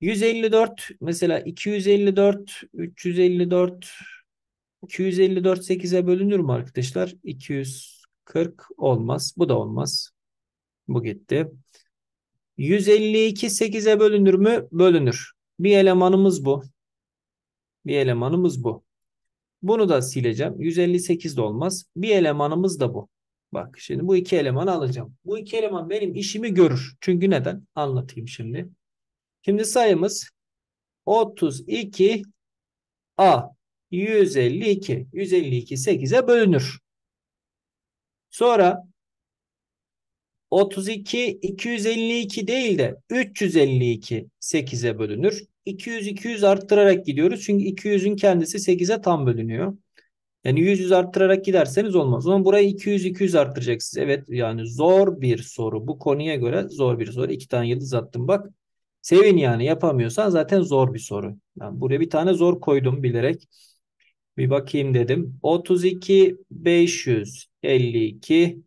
Speaker 1: 154 mesela 254, 354, 254 8'e bölünür mü arkadaşlar? 240 olmaz. Bu da olmaz. Bu gitti. 152 8'e bölünür mü? Bölünür. Bir elemanımız bu. Bir elemanımız bu. Bunu da sileceğim. 158 de olmaz. Bir elemanımız da bu. Bak şimdi bu iki elemanı alacağım. Bu iki eleman benim işimi görür. Çünkü neden? Anlatayım şimdi. Şimdi sayımız 32 A 152 152 8'e bölünür. Sonra 32 252 değil de 352 8'e bölünür. 200 200 arttırarak gidiyoruz. Çünkü 200'ün kendisi 8'e tam bölünüyor. Yani 100 100 arttırarak giderseniz olmaz. O zaman burayı 200 200 arttıracaksınız. Evet yani zor bir soru. Bu konuya göre zor bir soru. İki tane yıldız attım bak. Sevin yani yapamıyorsan zaten zor bir soru. Yani buraya bir tane zor koydum bilerek. Bir bakayım dedim. 32 552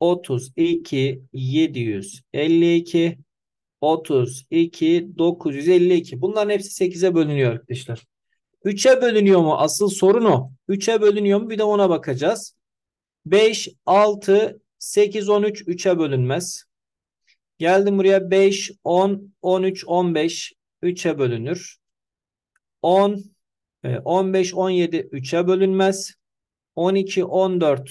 Speaker 1: 32 752 32 952. Bunların hepsi 8'e bölünüyor arkadaşlar. 3'e bölünüyor mu? Asıl sorun o. 3'e bölünüyor mu? Bir de ona bakacağız. 5, 6, 8, 13 3'e bölünmez. Geldim buraya 5, 10, 13, 15 3'e bölünür. 10, 15, 17 3'e bölünmez. 12, 14,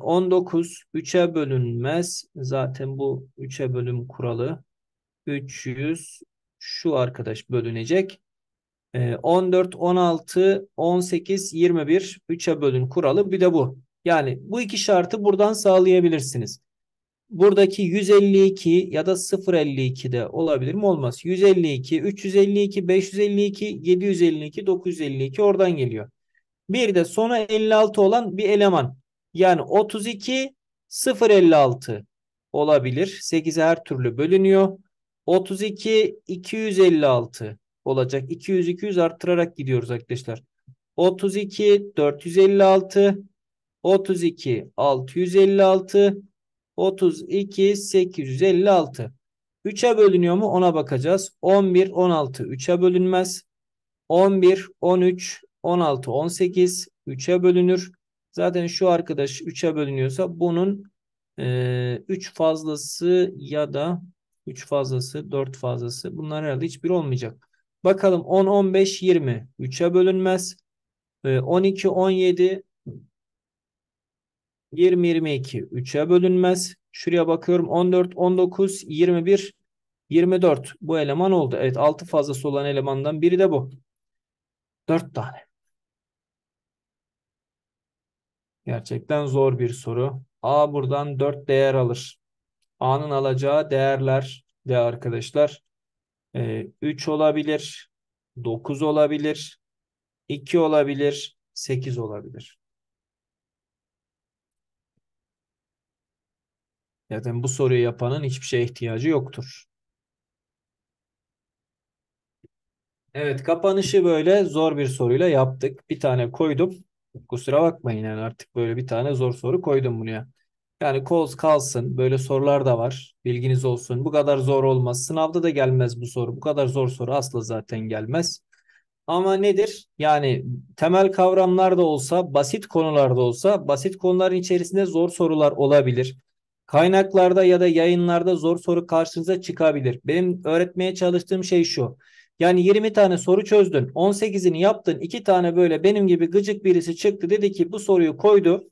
Speaker 1: 19 3'e bölünmez. Zaten bu 3'e bölüm kuralı. 300 şu arkadaş bölünecek. 14, 16, 18, 21 3'e bölün kuralı bir de bu. Yani bu iki şartı buradan sağlayabilirsiniz. Buradaki 152 ya da 052 de olabilir mi? Olmaz. 152, 352, 552, 752, 952 oradan geliyor. Bir de sona 56 olan bir eleman. Yani 32, 056 olabilir. 8'e her türlü bölünüyor. 32, 256 olacak. 200, 200 arttırarak gidiyoruz arkadaşlar. 32, 456, 32, 656, 32, 856. 3'e bölünüyor mu ona bakacağız. 11, 16 3'e bölünmez. 11, 13, 16, 18 3'e bölünür. Zaten şu arkadaş 3'e bölünüyorsa bunun e, 3 fazlası ya da 3 fazlası 4 fazlası bunlar herhalde hiçbir olmayacak. Bakalım 10, 15, 20 3'e bölünmez. E, 12, 17 20, 22 3'e bölünmez. Şuraya bakıyorum 14, 19, 21, 24 bu eleman oldu. Evet 6 fazlası olan elemandan biri de bu. 4 tane. Gerçekten zor bir soru. A buradan 4 değer alır. A'nın alacağı değerler de arkadaşlar. Ee, 3 olabilir. 9 olabilir. 2 olabilir. 8 olabilir. Zaten bu soruyu yapanın hiçbir şeye ihtiyacı yoktur. Evet kapanışı böyle zor bir soruyla yaptık. Bir tane koydum. Kusura bakmayın yani artık böyle bir tane zor soru koydum buraya. Yani koz kalsın. Böyle sorular da var. Bilginiz olsun. Bu kadar zor olmaz. Sınavda da gelmez bu soru. Bu kadar zor soru asla zaten gelmez. Ama nedir? Yani temel kavramlar da olsa, basit konularda olsa, basit konuların içerisinde zor sorular olabilir. Kaynaklarda ya da yayınlarda zor soru karşınıza çıkabilir. Benim öğretmeye çalıştığım şey şu. Yani 20 tane soru çözdün. 18'ini yaptın. 2 tane böyle benim gibi gıcık birisi çıktı. Dedi ki bu soruyu koydu.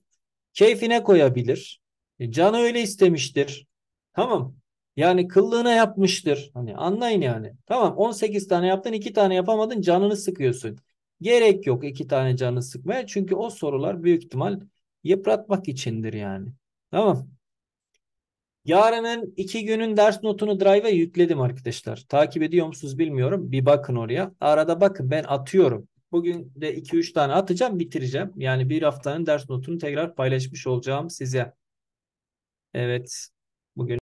Speaker 1: Keyfine koyabilir. E, canı öyle istemiştir. Tamam. Yani kıllığına yapmıştır. Hani anlayın yani. Tamam 18 tane yaptın 2 tane yapamadın canını sıkıyorsun. Gerek yok 2 tane canını sıkmaya. Çünkü o sorular büyük ihtimal yıpratmak içindir yani. Tamam. Yarının iki günün ders notunu Drive'a yükledim arkadaşlar. Takip ediyor musunuz bilmiyorum. Bir bakın oraya. Arada bakın ben atıyorum. Bugün de 2-3 tane atacağım bitireceğim. Yani bir haftanın ders notunu tekrar paylaşmış olacağım size. Evet. Bugün